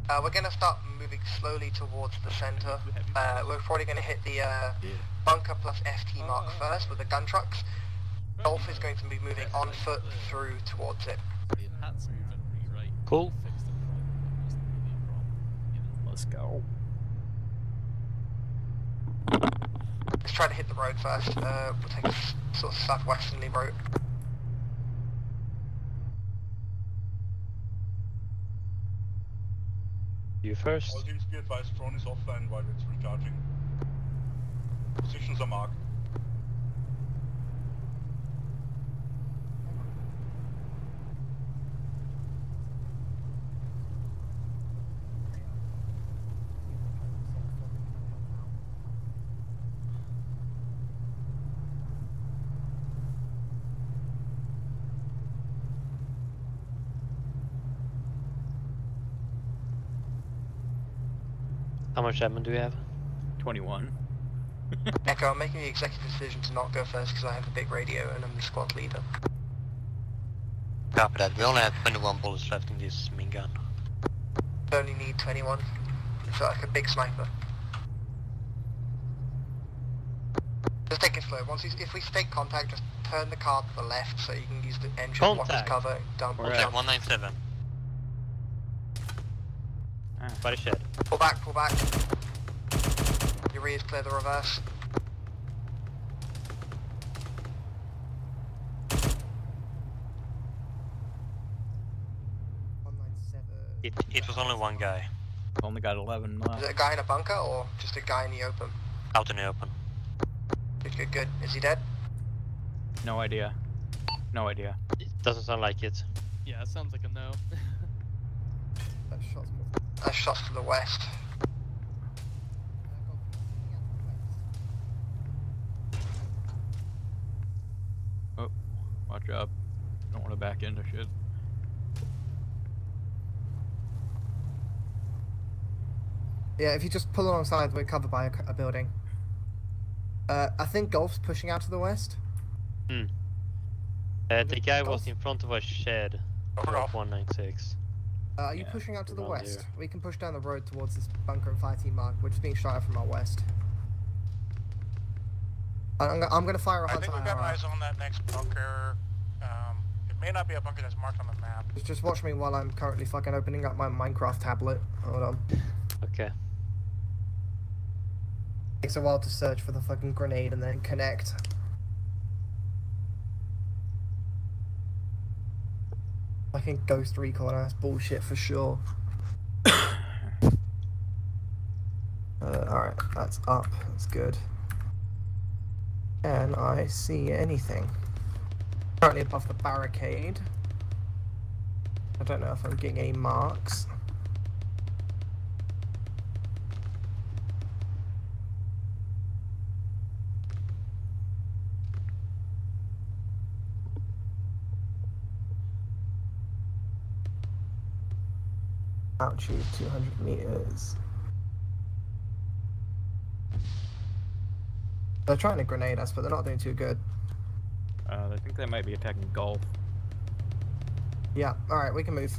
Uh, we're gonna start moving slowly towards the center. Uh, we're probably gonna hit the uh, Yeah. bunker plus FT mark first with the gun trucks. Golf is going to be moving on foot through towards it. The enhancement and rewrite. Cool. Fixed the problem. Wasn't really a problem. You know? Let's go. Let's try to hit the road first. Uh, we'll take a sort of southwesterly route. You first. All teams be advised, drone is offline while it's recharging. Positions are marked. much admin do you have? 21. Echo, I'm making the executive decision to not go first because I have a big radio and I'm the squad leader. Copy that. We only have 21 bullets left in this main gun. Only need 21. It's like a big sniper. Just take it slow. Once if we stake contact, just turn the car to the left so you can use the engine contact. block as cover. Down, 197. By the shed. Pull back, pull back. Your rear's clear the reverse. It, it was only one guy. Only got 11. Is it a guy in a bunker or just a guy in the open? Out in the open. Good, good, good. Is he dead? No idea. No idea. It doesn't sound like it. Yeah, it sounds like a no. that shot's more. Uh, shots to the west. Uh, golf, looking at the west. Watch out. Don't want to back into shit. Yeah, if you just pull alongside, we're covered by a building. Uh, I think golf's pushing out to the west. Hmm. Uh, the guy was in front of a shed. Rock 196. Uh, are you Yeah, pushing out to the west? here. We can push down the road towards this bunker and fire team mark. which is being shot at from our west. I'm, I'm gonna fire a I hunter think we've got arrow. eyes on that next bunker. Um, it may not be a bunker that's marked on the map. Just, just watch me while I'm currently fucking opening up my Minecraft tablet. Hold on. Okay. Takes a while to search for the fucking grenade and then connect. Fucking ghost recon ass bullshit for sure. Uh, alright, that's up. That's good. Can I see anything? Currently above the barricade. I don't know if I'm getting any marks. Altitude 200 meters. They're trying to grenade us, but they're not doing too good. Uh, I think they might be attacking golf. Yeah, alright, we can move.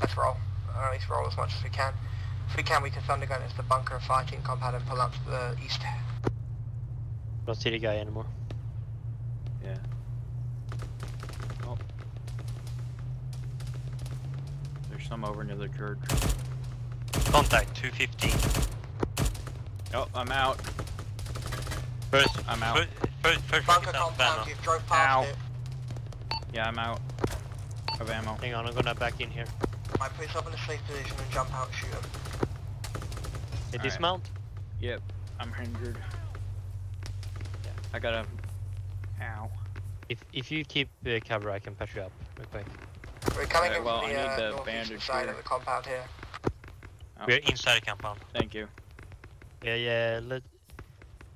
Let's roll. Or at least roll as much as we can. If we can, we can Thundergun into the bunker, fighting compound, and pull up to the east. Don't see the guy anymore. Yeah. Oh. There's some over near the church. Contact 215. Oh, I'm out. First, I'm out. First, first, first Bunker compound, Banner. you've drove past Ow. it. Yeah, I'm out of ammo. Hang on, I'm gonna back in here. Might put yourself in a safe position and jump out and shoot him. Hey, Alright. dismount. Yep, I'm injured. Yeah. I gotta. Ow. If if you keep the cover, I can patch you up real quick. We're coming Okay, in well, from the uh, the northeastern bandage side here. of the compound here. Oh, We're inside the compound. Thank you. Yeah, yeah. Let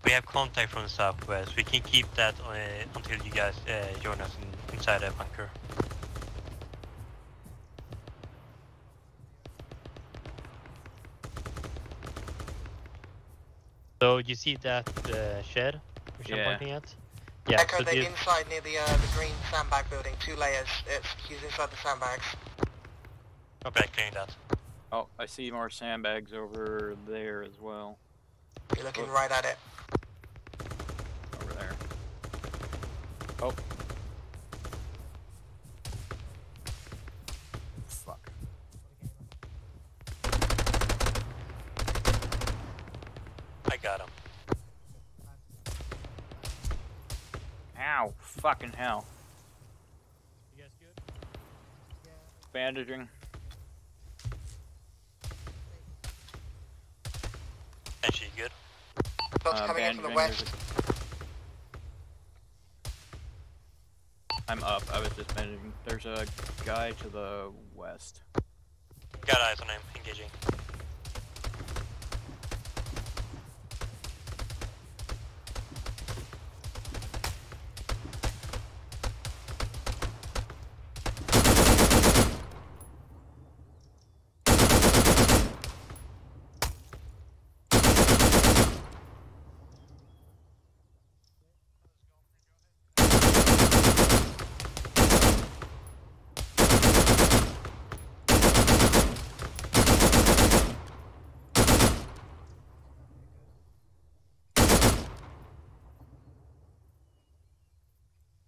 We have contact from the southwest. We can keep that uh, until you guys uh, join us in, inside the bunker. So you see that uh, shed which Yeah. I'm pointing at? Yeah. Echo, so they're the, inside near the uh, the green sandbag building, two layers. It's he's inside the sandbags. Okay, clearing that. Oh, I see more sandbags over there as well. You're looking Oh. right at it. Over there. Oh. Fuck. I got him. Ow. Fucking hell. You guys good? Bandaging. And she good? Shots Uh, coming in from the west. I'm up. I was just bandaging. There's a guy to the west. Got eyes on him. Engaging.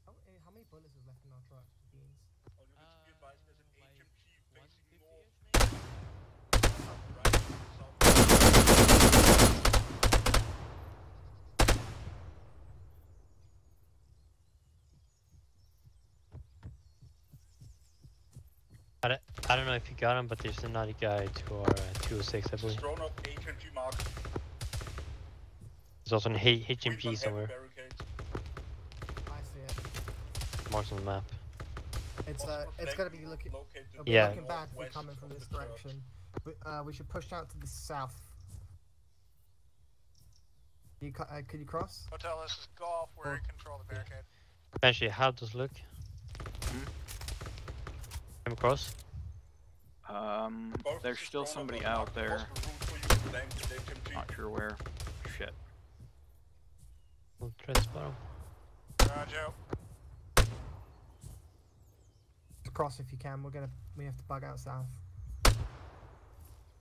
How, eh, how many bullets is left in our truck, Beans? I don't, I don't know if you got him, but there's another guy to our uh, 206, I believe. Drone up HMG mark. There's also an H- HMG somewhere. I see it. Marks on the map. It's uh, it's gonna be looking. It'll be Yeah. looking bad if we're coming from this direction. We, uh, we should push out to the south. You ca- uh, could you cross? Hotel, this is golf. We're in control of the barricade. Actually, how does it look? Come across? Um, there's still somebody out there. Not sure where. Shit. We'll try to spot him. Roger. Cross if you can. We're gonna we have to bug out south.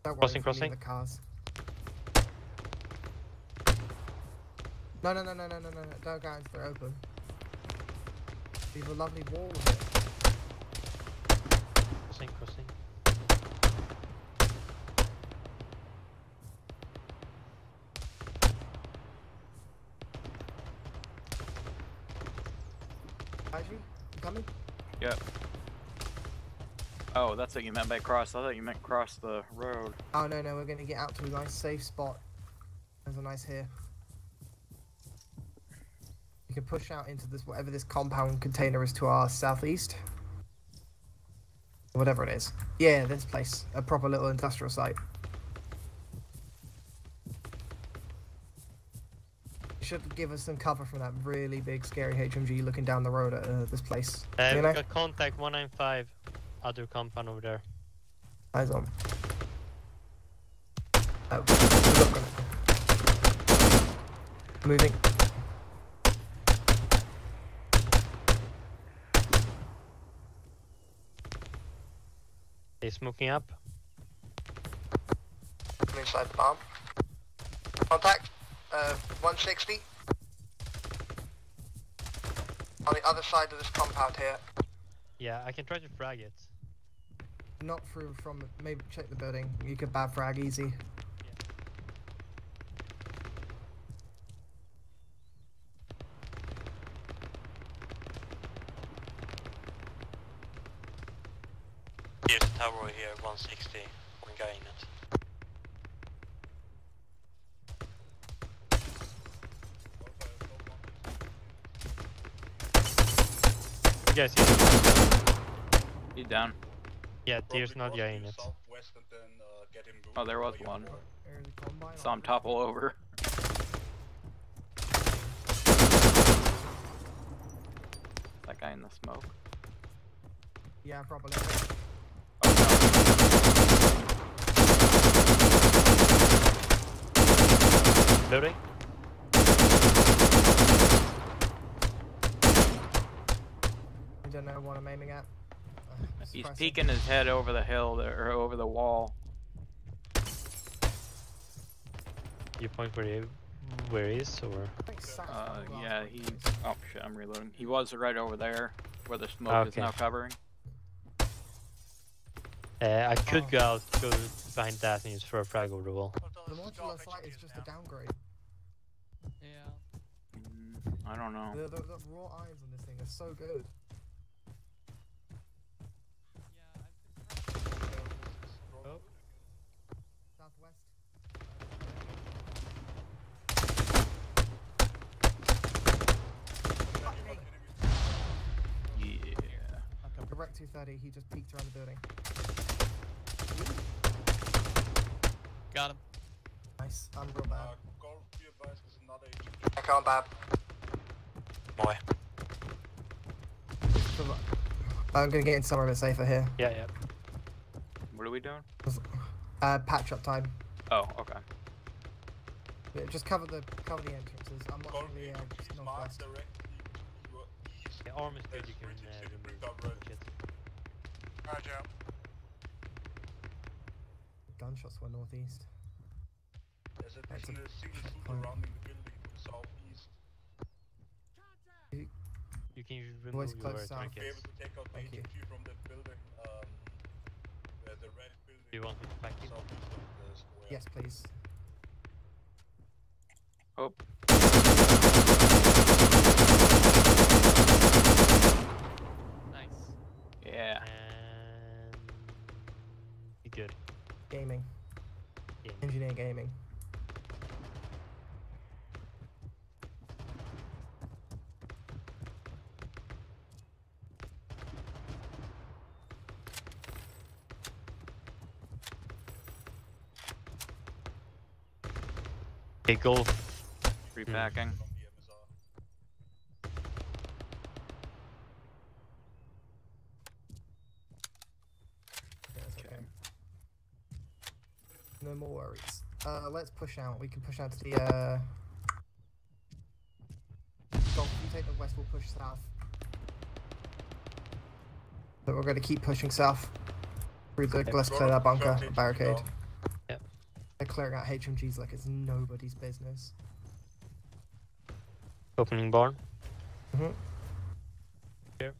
Don't Crossing, if we leave crossing. The cars. No, no, no, no, no, no, no, no. Don't go into the open. Leave a lovely wall of it. Crossing, crossing. Kaiji, you coming? Yep. Oh, that's what you meant by cross. I thought you meant cross the road. Oh no, no, we're gonna get out to a nice safe spot. There's a nice here. You can push out into this whatever this compound container is to our southeast. Whatever it is. Yeah, this place. A proper little industrial site. Should give us some cover from that really big, scary HMG looking down the road at uh, this place. Uh, you know? got contact 195, other compound over there. Eyes on. Oh, look on it. Moving. They smoking up. I'm inside the bomb. Contact, uh, 160. On the other side of this compound here. Yeah, I can try to frag it. Not through from. Maybe check the building. You could bad frag easy. Here's a tower here, 160. One guy in it. You guys see? He's down. Yeah, there's not guy in it. Oh, there was one. There's a combine Saw him topple over. That guy in the smoke. Yeah, probably. Loading. I don't know what I'm aiming at. Uh, He's peeking his head over the hill there, or over the wall. You point where he, where he is, or? Uh, yeah, he. Oh shit, I'm reloading. He was right over there, where the smoke is now covering. Uh, I could go out, go behind that and use for a frag over the wall. The modular site is just a downgrade. Yeah. Mm, I don't know. The, the, the raw irons on this thing are so good. Yeah. Southwest. Yeah. Direct 230, he just peeked around the building. Got him. Nice, I'm real bad. Back on, Bab. Boy. I'm gonna get in somewhere a bit safer here. Yeah, yeah. What are we doing? Uh, patch up time. Oh, okay. Yeah, just cover the cover the entrances. I'm watching the uh, just northwest. The arm is good, you can uh, remove shit. Roger. Gunshots were northeast. There's That's a additional single surrounding the building to the southeast. You- You can remove Boys your close south. Be able to take out the Thank you. HQ from that building. Um, uh, the red building. Do you want me to back you? southeast of the square. Yes, please. Oh, Nice. yeah. And... Be good. Gaming. Yeah. Engineer gaming. Okay, go. Repacking. From the MSR. Yeah, that's okay. No more worries. Uh, let's push out. We can push out to the uh. Golf, you take the west, we'll push south. But we're gonna keep pushing south. Through the, let's clear that bunker, barricade. Yep. They're clearing out HMGs like it's nobody's business. Opening barn. Mhm. Here.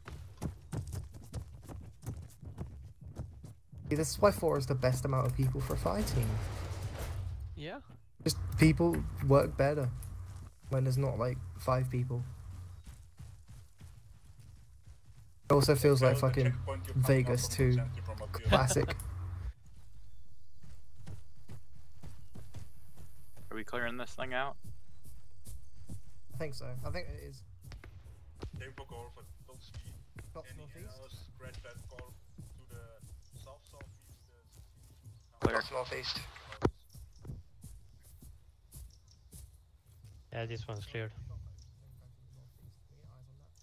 See, this is why four is the best amount of people for fighting. Yeah. Just people work better when there's not like five people. It also feels like fucking checkpoint you're coming up Vegas from 2 is empty from up here. classic. Are we clearing this thing out? I think so. I think it is. They will go for don't see any northeast. errors. Red flag golf to the south southeast. Clear. That's northeast. Yeah, this one's cleared.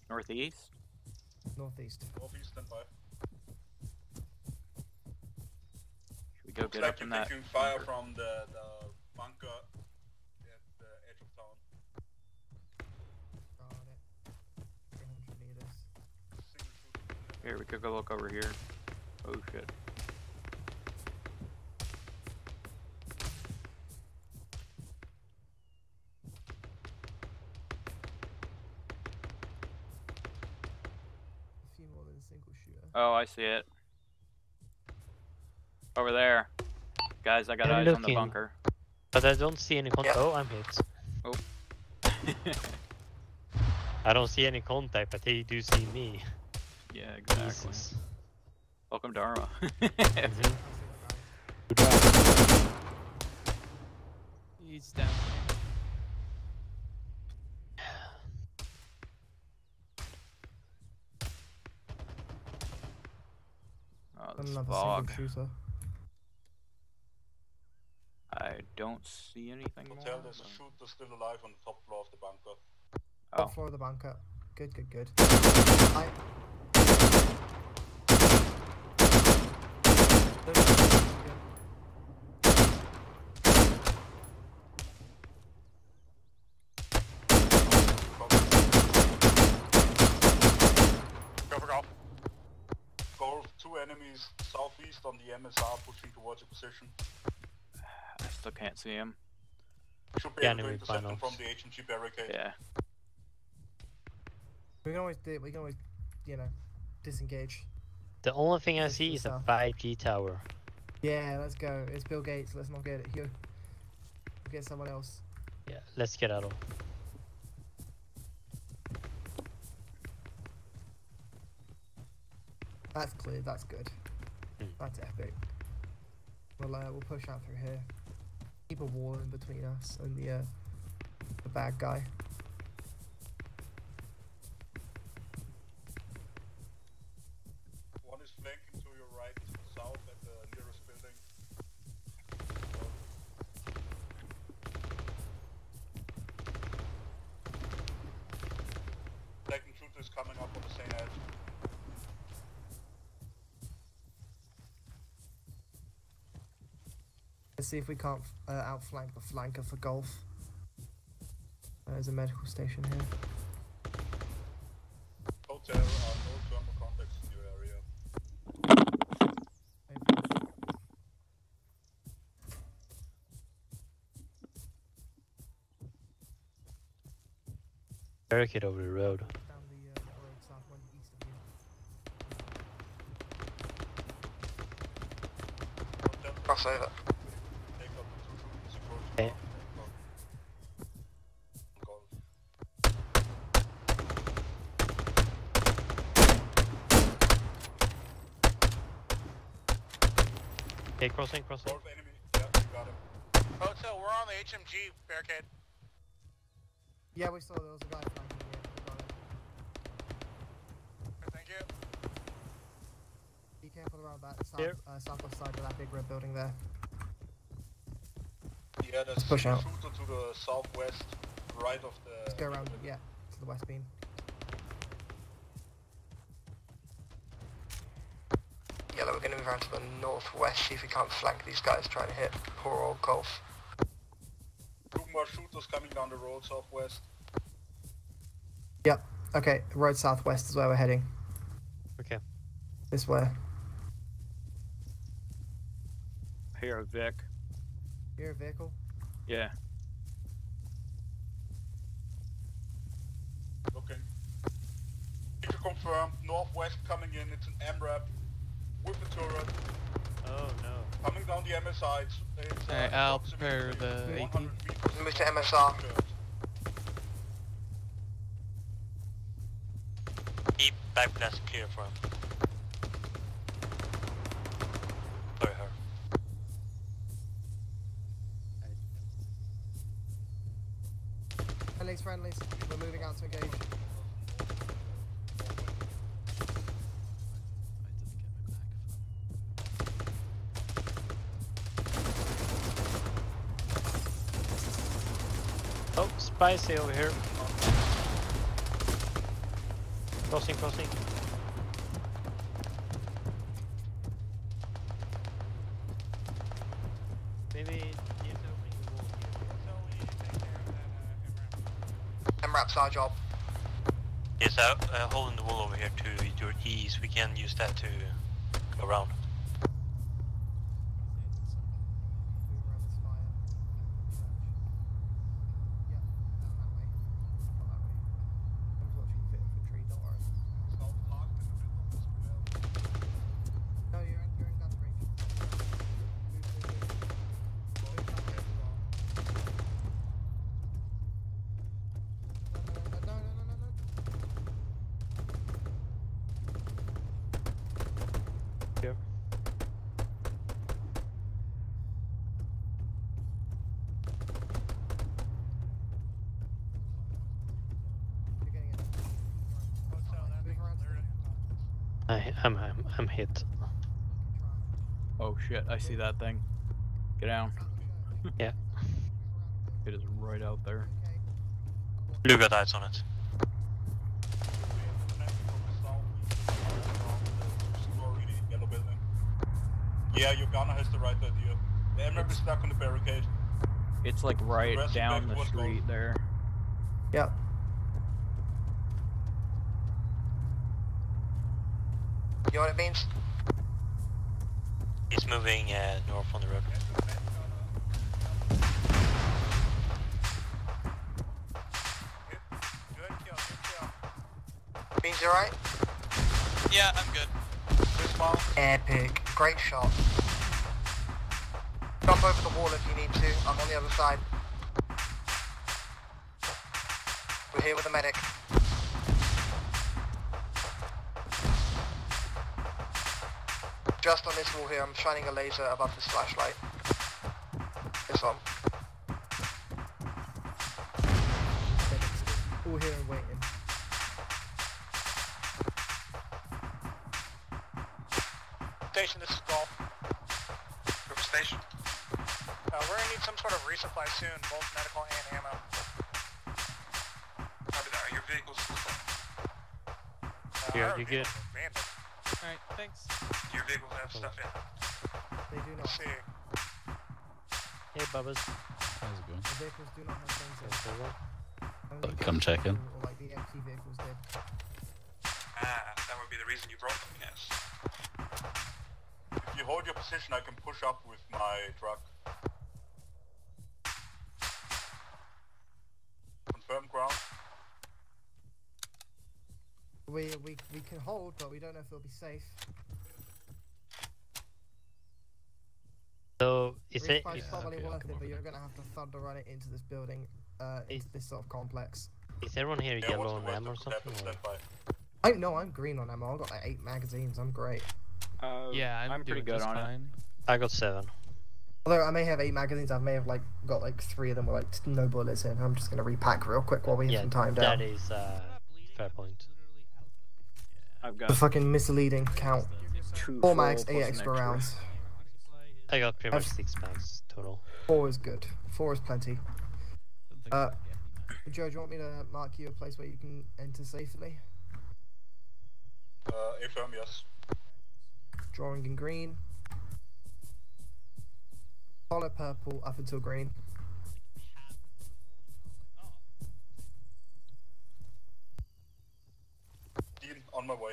Northeast? Northeast. Northeast and by. Should we go Looks get like up in you're that? taking fire bunker? from the, the bunker at the edge of town. Got it. 300 meters. Single shoot. Here, we could go look over here. Oh shit. Few more than single shooter. Oh, I see it. Over there. Guys, I got I'm eyes on the bunker. But I don't see any contact. Yeah. Oh, I'm hit. Oh. I don't see any contact, but they do see me. Yeah, exactly. Jesus. Welcome to Arma. Mhm. He's down. oh, this Another fog. shooter. I don't see anything more. Hotel, there's a shooter still alive on the top floor of the bunker. Oh, Top floor of the bunker. Good, good, good. I... Go for golf. Golf, two enemies southeast on the MSR pushing towards your position. I still can't see him. Should be Yeah, able to enemy intercept them finals. from the HMG barricade. Yeah. We can always. We can always, you know, disengage. The only thing I see is a 5G tower. Yeah, let's go. It's Bill Gates. Let's not get it here. Get someone else. Yeah, let's get out of. That's clear. That's good. Hmm. That's epic. We'll uh, we'll push out through here. Keep a wall in between us and the uh, the bad guy. One is flanking to your right, south at the nearest building. Second shooter is coming up on the same edge. Let's see if we can't uh, outflank the flanker for golf. There's a medical station here. Hotel, uh, no thermal contacts in your area. Barricade over the road. Down the crossing, crossing. Golf enemy, yeah, got him. Hotel, we're on the HMG barricade. Yeah, we saw there was a guy flanking here. Got it. Thank you. Be careful around that south, Here. uh, southwest side of that big red building there. Yeah, there's a push out. shooter to the southwest, right of the. Let's go around, yeah, to the west beam. Move around to the northwest, see if we can't flank these guys trying to hit poor old golf. Two more shooters coming down the road southwest. Yep. Okay, road southwest is where we're heading. Okay. This way. Here, Vic. Here, a vehicle. Yeah. Okay. Need to northwest coming in, it's an MRAP down the MSI, it's, it's uh, Alright, I'll prepare the 100 AT. meters Move to MSR. Keep back blast clear for spicy over here. Crossing, crossing. Maybe DF opening the wall here. MRAP's our job. Yes, uh, uh, holding the wall over here to your east. We can use that to go around. Move around this fire. Yeah, down that way. Not that way. Unfortunately, fit infantry, don't worry. No, you're in, you're in gun range. Move, move, move. Move that way as well. No, no, no, no, no, no, no. Here. You're getting it. Move around to the- I, I'm, I'm, I'm hit. Oh shit, I see that thing. Get down. Yeah. It is right out there. Blue got eyes on it. Yellow building. Yeah, your gunner has the right idea. The MRAP is stuck on the barricade. It's like right rest down the towards gold. street there. Yep. You know what it means? He's moving uh, north on the road. Means you're right? Yeah, I'm good. Epic. Great shot. Jump over the wall if you need to. I'm on the other side. We're here with a medic. Just on this wall here, I'm shining a laser above this flashlight. This one. All here and waiting. Station, this is Golf. Group station. Uh, we're gonna need some sort of resupply soon, both medical and ammo. Copy that. Are your vehicles Uh, Here, our you good? Bubbas. How's it going? The vehicles do not have things in. There's no one. Only come check in. Or like the empty vehicles did. Ah, that would be the reason you brought them, yes. If you hold your position, I can push up with my truck. Confirm ground. We we we can hold, but we don't know if it'll be safe. So, is it. Respaw's Is, probably okay, worth it, but you're gonna have to thunder run it into this building, uh, into this sort of complex. is everyone here Yeah, yellow on the ammo or worst that could something? or- I by. no, I'm green on ammo. I've got like eight magazines. I'm great. Uh, Yeah, I'm, I'm pretty doing good just on it. fine. I got seven. Although I may have eight magazines, I may have like got like three of them with like no bullets in. I'm just gonna repack real quick while we have Yeah, some time that down. is uh, fair point. I've got The fucking misleading count. two Four full mags, plus eight an extra rounds. I got pretty much I've- six mags total. Four is good. Four is plenty. Uh, I can get any back. Joe, do you want me to mark you a place where you can enter safely? Uh, affirm, yes. Drawing in green. Follow purple up until green. Dean, on my way.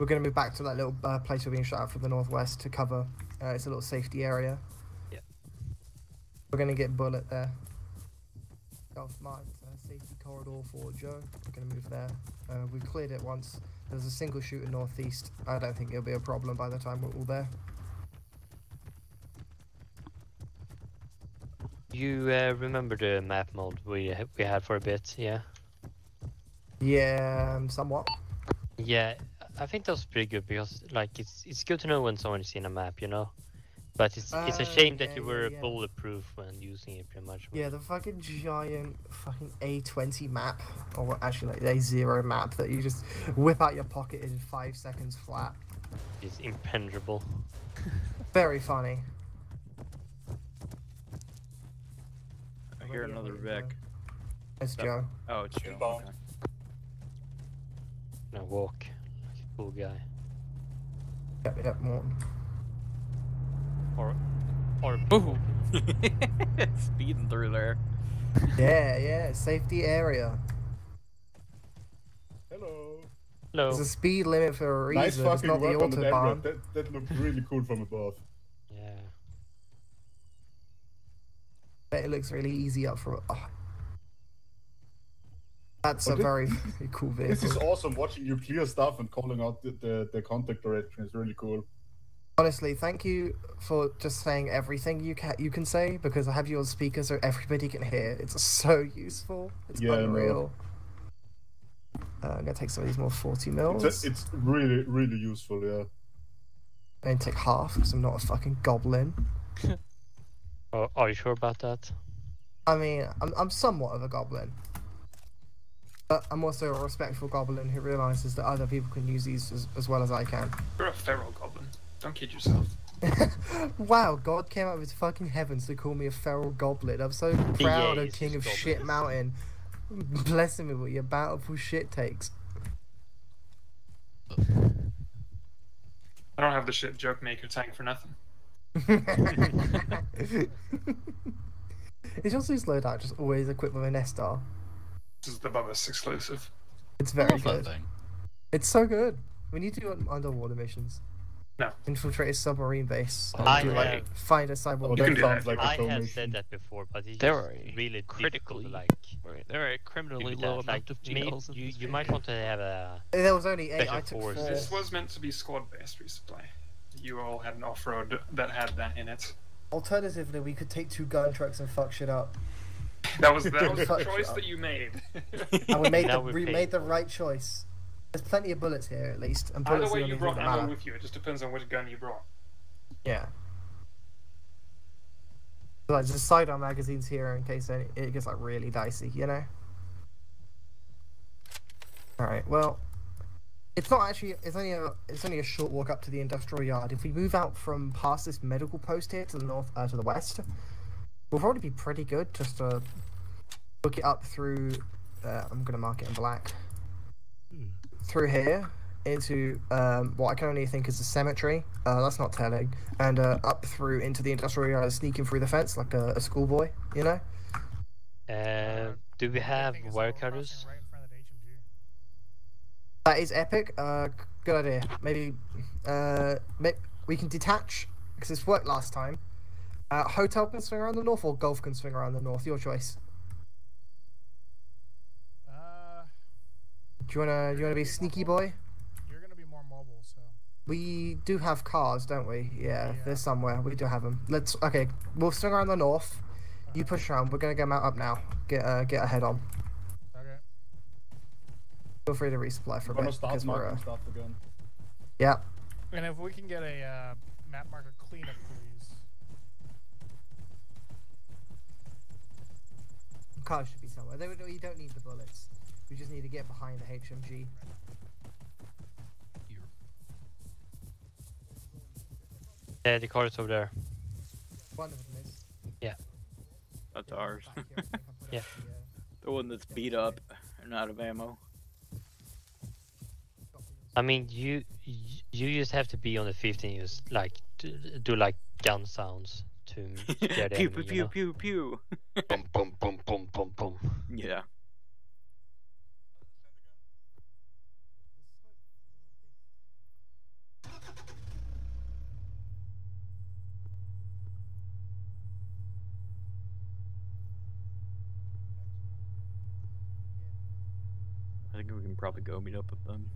We're going to move back to that little uh, place we're being shot at from the northwest to cover. Uh, it's a little safety area. Yep. We're going to get bullet there. Golf marked uh, safety corridor for Joe. We're going to move there. Uh, we cleared it once. There's a single shooter northeast. I don't think it'll be a problem by the time we're all there. you uh, remember the map mode we we had for a bit? Yeah. Yeah, um, somewhat. Yeah, I think that was pretty good because like it's it's good to know when someone's seen a map, you know. But it's it's a Uh, shame that you were yeah. bulletproof when using it, pretty much. Yeah, the fucking giant fucking A20 map, or actually like A0 map that you just whip out your pocket in five seconds flat. It's impenetrable. Very funny. I hear yeah, another wait, Vic. It's That- Joe. Oh, it's Joe. Inbound. okay. No walk, like a cool guy. Yep, yep, Morton. Or or Ooh. Speeding through there. Yeah, yeah, safety area. Hello. Hello. There's a speed limit for a reason. Nice it's fucking not the work on the dead autobahn. That, that looked really cool from above. Yeah. But it looks really easy up from. Oh. That's Oh, a thi- very, very cool vehicle. This is awesome watching you clear stuff and calling out the, the, the contact direction is really cool. Honestly, thank you for just saying everything you can you can say because I have you on speaker so everybody can hear. It's so useful. It's Yeah, unreal. Uh, I'm gonna take some of these more 40 mils It's, it's really, really useful, yeah. and take half because I'm not a fucking goblin. Oh, are you sure about that? I mean, I'm I'm somewhat of a goblin, but I'm also a respectful goblin who realizes that other people can use these as, as well as I can. You're a feral goblin. Don't kid yourself. wow, God came out of his fucking heavens to call me a feral goblin. I'm so proud Yeah, of King of goblin. Shit Mountain. Blessing me with your bountiful shit takes. I don't have the shit joke maker tank for nothing. it's also Zeus loadout just always equipped with an S-Star? This is the Bubba's exclusive. It's very love good. thing. It's so good. We need to do underwater missions. No. Infiltrate a submarine base. and I do, like, have- find a cyborg. Oh, You can that do that. like a I cool have mission. said that before, but it's there are really critically- like. There are a do criminally that. low Like, amount of maybe GLs you, you might want to have a There was only eight. Special I took forces. four. This was meant to be squad-based resupply. You all had an off-road that had that in it. Alternatively, we could take two gun trucks and fuck shit up. That was that was the choice that you made. And we made the we're we paying made the right choice. There's plenty of bullets here, at least, and Either bullets way, are the you only brought ammo matter. with you. It just depends on which gun you brought. Yeah. So, like, just side sidearm magazines here in case any, it gets like really dicey, you know. All right. Well, it's not actually. It's only a. It's only a short walk up to the industrial yard. If we move out from past this medical post here to the north, uh, to the west, we'll probably be pretty good. Just to look it up through. Uh, I'm gonna mark it in black. Through here into um, what I can only think is a cemetery. Uh, that's not telling. And uh, up through into the industrial yard, sneaking through the fence like a, a schoolboy, you know. Uh, do we have wire cutters? Right in front of the HMG. That is epic. Uh, good idea. Maybe, uh, may- we can detach because this worked last time. Uh, hotel can swing around the north, or golf can swing around the north. Your choice. Uh, Do you wanna? Do you wanna be sneaky boy? you're gonna be more mobile, so We do have cars, don't we? Yeah, Yeah. there's somewhere. We do have them. Let's. Okay, we'll swing around the north. You push around. We're gonna get mount up now. Get uh, get ahead on. okay. Feel free to resupply for I'm a gonna bit. start 'cause we're, marking uh, stuff again. yeah. And if we can get a uh, map marker cleanup, please. Cars should be somewhere. They, would- you don't need the bullets. We just need to get behind the HMG. Here. Yeah, the car is over there. One of them is. That's ours. Back here, I think I put Yeah. the, one that's beat up and out of ammo. I mean, you you just have to be on the 15 use like do, do like gun sounds to scare the pew enemy, pew you pew know? pew pew. Boom, boom, boom, boom, boom, boom. Yeah. I think we can probably go meet up with them.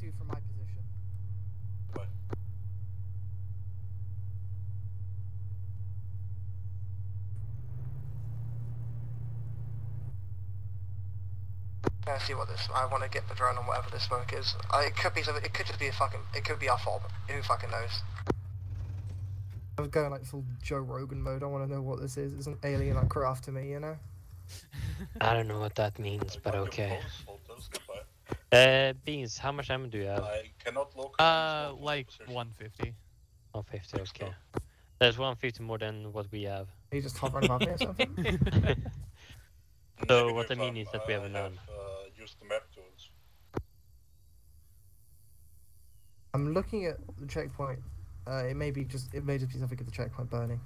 Six-two from my position. Bye. Yeah, see what this. I want to get the drone on whatever this smoke is. Uh, it could be. something- It could just be a fucking. It could be our fault. Who fucking knows? I was going like full Joe Rogan mode. I want to know what this is. It's an alien like craft to me, you know. I don't know what that means, but okay. Photos, goodbye. Uh, Beans, how much ammo do you have? I cannot locate. Uh, like 150. 150, okay. There's 150 more than what we have. Are you just hovering above me or something? So what I mean is that we have I none. uh, used the map tools. I'm looking at the checkpoint. Uh, it may be just. It may just be something at the checkpoint burning.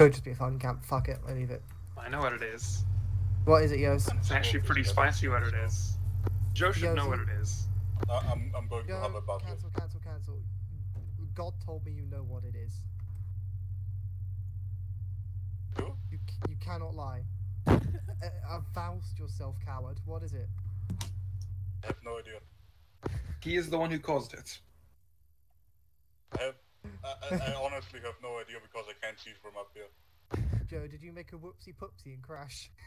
Could just be a fun camp. Fuck it. I leave it. I know what it is. What is it, Yos? It's actually pretty spicy what it is. Joe should know what it is. Uh, I'm, I'm going to have about it. cancel, cancel, cancel. God told me you know what it is. Who? You, you cannot lie. uh, avowed yourself, coward. What is it? I have no idea. He is the one who caused it. I have. I, I, I honestly have no idea because I can't see from up here. Joe, did you make a whoopsie poopsie and crash?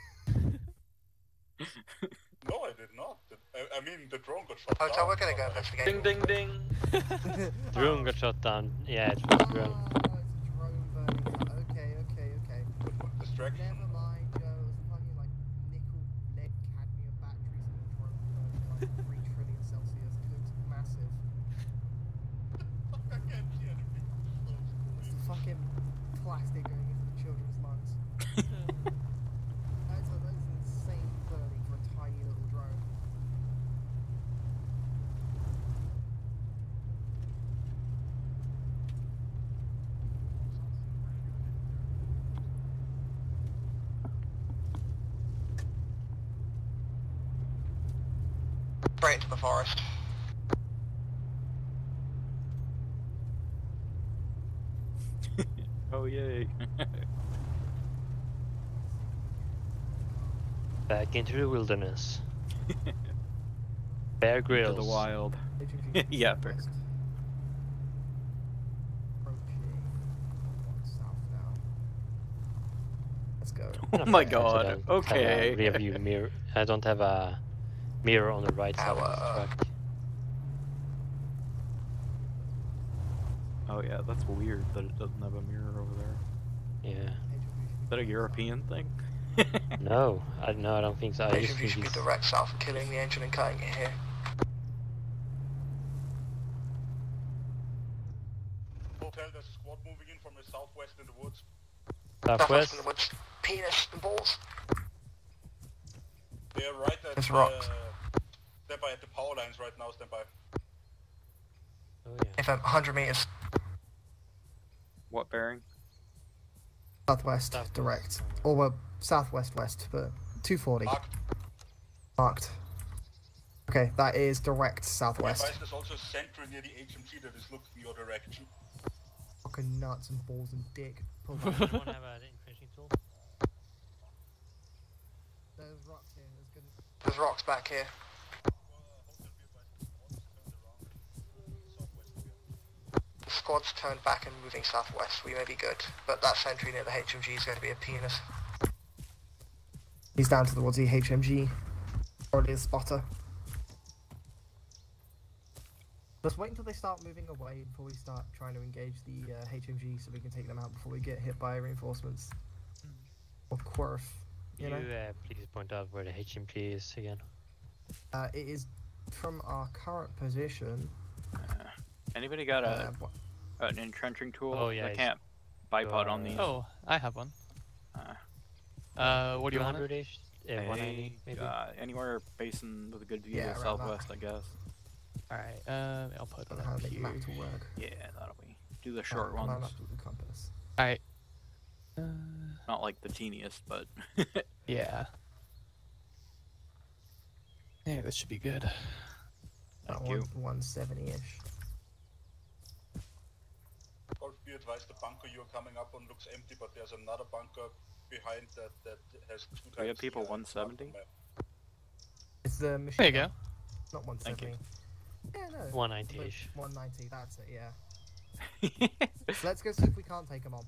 No, I did not. I, I mean, the drone got shot Hotel, down. we're gonna go but I- investigate. Ding ding ding. Drone got shot down. Yeah, it was a drone. Ah, it's a drone. Okay, okay, okay. Distraction. Never mind, Joe. It was fucking like nickel, lead, cadmium batteries in the drone burning like 3 trillion Celsius. It looks massive. I can't see anything. So It's the fucking plastic going into the children's lungs. That's, a, that's insane burning for a tiny little drone. Straight into the forest. Oh yay! Back into the wilderness. Bear Grylls. to the wild. Yeah, fair. West. Approaching south now. Let's go. Oh my I god. don't have Okay. a rear view mirror. I don't have a mirror on the right side of the Our- truck. Oh yeah, that's weird that it doesn't have a mirror over there. Yeah. Is that a European thing? No, I no, I don't think so. I just HMV think should be it's direct south and killing the engine and cutting it here. Hotel, there's a squad moving in from the southwest in the woods. southwest. in the woods. Penis and balls. They're right at There's the. rocks. They're by at the power lines right now. Stand by. Oh yeah. If I'm 100 meters. What bearing? Southwest, Southwest. direct. Or well, southwest west, but 240. Marked. Marked. Okay, that is direct southwest. Advice, there's also a near the HMG that is looking your direction. Fucking nuts and balls and dick. Pull back. Have an entrenching tool? There's rocks here. There's. There's rocks back here. Squad's turned back and moving southwest. We may be good, but that sentry near the HMG is going to be a penis. He's down to the woods. He HMG. Already a spotter. Let's wait until they start moving away before we start trying to engage the uh, HMG so we can take them out before we get hit by reinforcements. Or Quirf, you You know? uh, please point out where the HMG is again. Uh, it is from our current position. Anybody got Uh, a what- an entrenching tool? Oh, yeah, I can't bipod on these. Oh, I have one. Uh, Uh, what do you want? 200 ish? Uh, 190 maybe? uh, anywhere facing with a good view Yeah, to around that. southwest, I guess. Alright, uh, I'll put don't it know how up to here. map to work. Yeah, that'll be. Do the short Line ones. up with the compass. Alright. Uh, Not like the teeniest, but yeah. Yeah, this should be good. About Thank you. 170-ish. Or be advised, the bunker you're coming up on looks empty, but there's another bunker behind that that has two we have people uh, 170? It's the machine. There you go. Not 170. Yeah, no. 190 ish. 190, that's it, yeah. Let's go see if we can't take him on.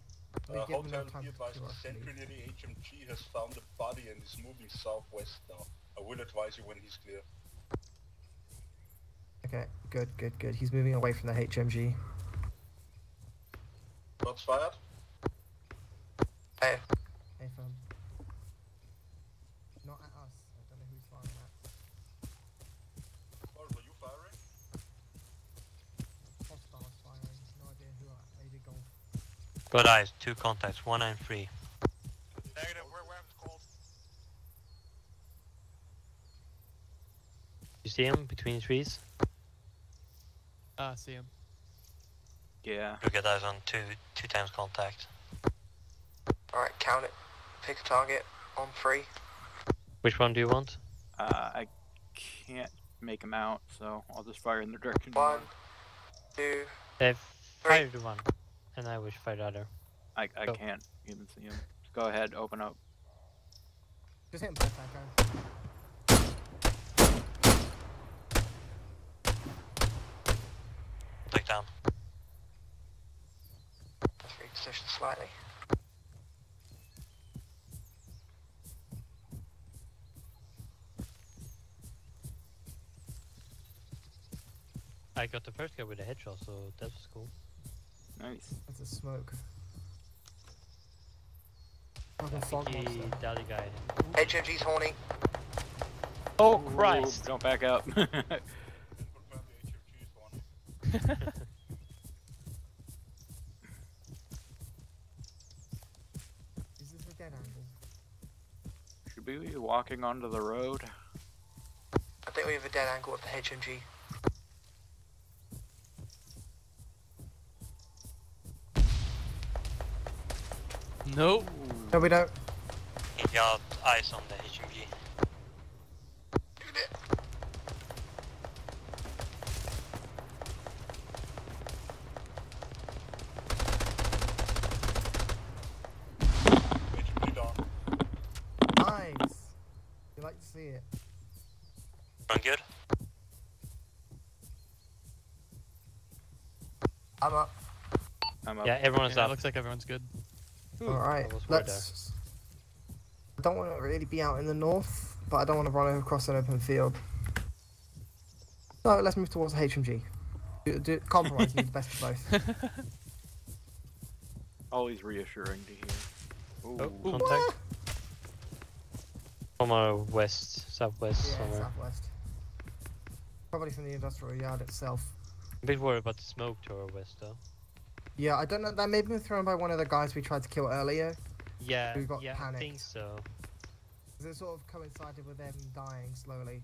We Uh, give him hotel, enough time be to the rush sentry near the HMG has found the body and is moving southwest now. I will advise you when he's clear. Okay, good, good, good. He's moving away from the HMG. Shots fired. Hey, Hey, fam. Not at us. I don't know who's firing at. Or were you firing? Hostiles firing. No idea who are. They did golf. Got eyes, two contacts, one and three. Negative, where, where is called? You see him between trees? Ah, see him. Yeah. You get those on two two times contact. alright, count it. Pick a target on three. Which one do you want? Uh, I can't make him out, so I'll just fire in the direction. you One, two, They've fired one, and I wish fire the other. I, I Go. can't even see him. Go ahead, open up. Just hit him both, Echo. Take down. Let's reposition slightly. I got the first guy with a headshot, so that was cool. Nice. That's a smoke. Fucking I fog monster. the guy. HMG's horny. Oh Ooh, Christ! Don't back up. Confirm the HMG is on. Is this a dead angle? Should we be walking onto the road? I think we have a dead angle of the HMG. Nope. No, we don't. He got eyes on the HMG. HMG down. Nice. You like to see it. Run good? I'm up. I'm up. Yeah, everyone's Yeah, up. looks like everyone's good. Alright, I let's. I don't want to really be out in the north, but I don't want to run across an open field. So let's move towards the HMG. Do, do, compromise, need the best of both. Always reassuring to hear. Oh, Ooh. contact. From our west, southwest Yeah, somewhere. southwest. Probably from the industrial yard itself. A bit worried about the smoke to our west though. Yeah, I don't know. That may have been thrown by one of the guys we tried to kill earlier. Yeah, Who got yeah, I think panicked. so. it sort of coincided with them dying slowly.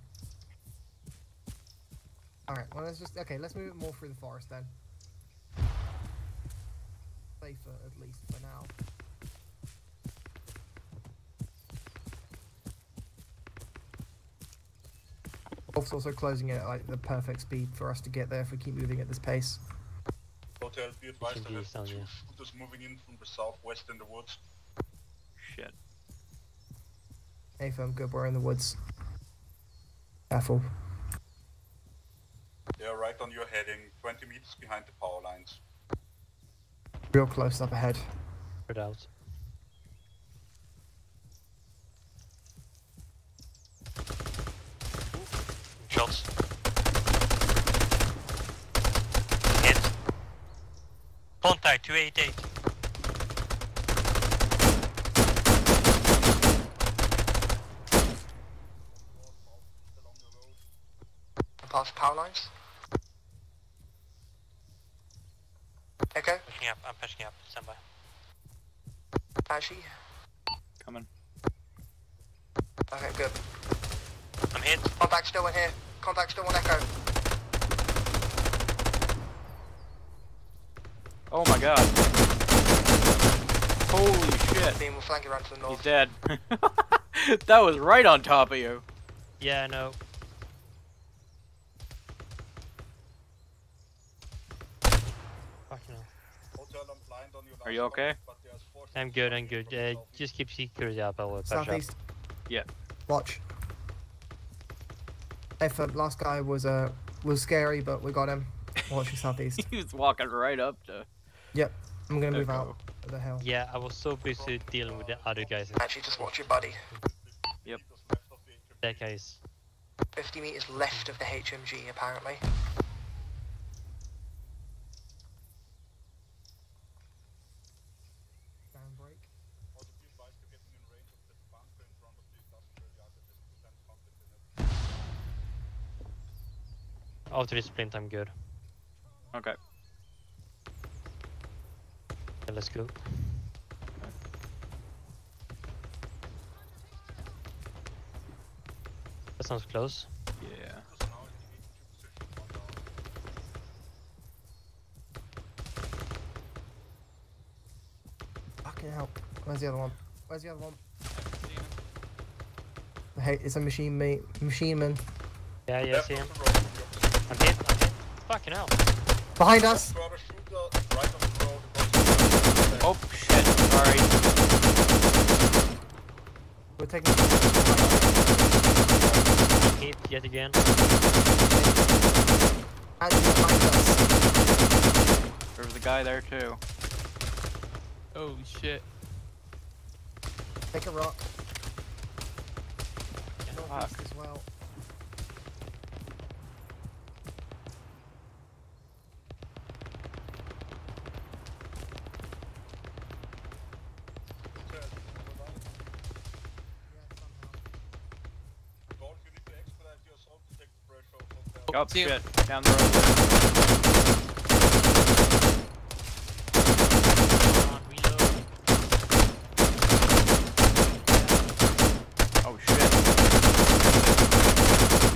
Alright, well, let's just. Okay, let's move it more through the forest then. Safer, at least for now. Wolf's also closing it at like the perfect speed for us to get there if we keep moving at this pace. Hotel, be advised, I HMG have is two here. scooters moving in from the southwest in the woods. Shit. Hey, firm, good. We're in the woods. Careful. They are right on your heading, 20 meters behind the power lines. Real close up ahead. Spread out. Shots. Contact 288. Past power lines. Echo, Pushing up, I'm pushing up. Stand by. Banshee. Coming. Okay, good. I'm hit. Contact still in here. Contact still on Echo. Oh my god. Holy shit. Team will flank around to the north. He's dead. that was right on top of you. Yeah, I know. Fucking hell. Hotel, I'm blind on your Are you okay? contact, but there's four I'm good, I'm good. Uh, just keep security up, I will patch up. Southeast. Yeah. Watch. If uh, last guy was uh was scary, but we got him. Watching southeast. he was walking right up to. Yep. I'm gonna move Echo. out of the hill. Yeah, I was so busy dealing with the other guys. Actually, just watch your buddy. Yep. That guy's 50 meters left of the HMG, apparently. After this sprint. I'm good. Okay. Yeah, let's go. That sounds close. Yeah. Fucking hell. Where's the other one? Where's the other one? Hey, it's a machine mate, machine man. Yeah, yeah, see him. I'm hit. I'm hit. Fucking hell. Behind us. Sorry. We're taking. Hit yet again. And. There was a guy there too. Oh shit. Take a rock. Fuck. As well. Oh see him. shit! Down the road. Oh shit!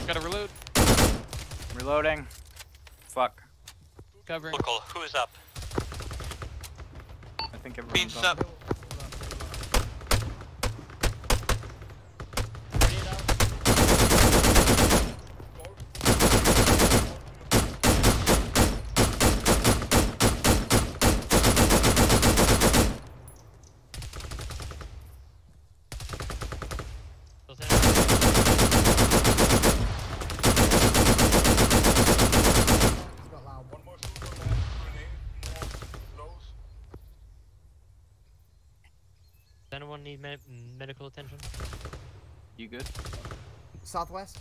Gotta reload. Reloading. Fuck. Covering. Local, who is up? I think everyone's Beans up. up. It's got loud. Does anyone need me- medical attention? You good? Southwest.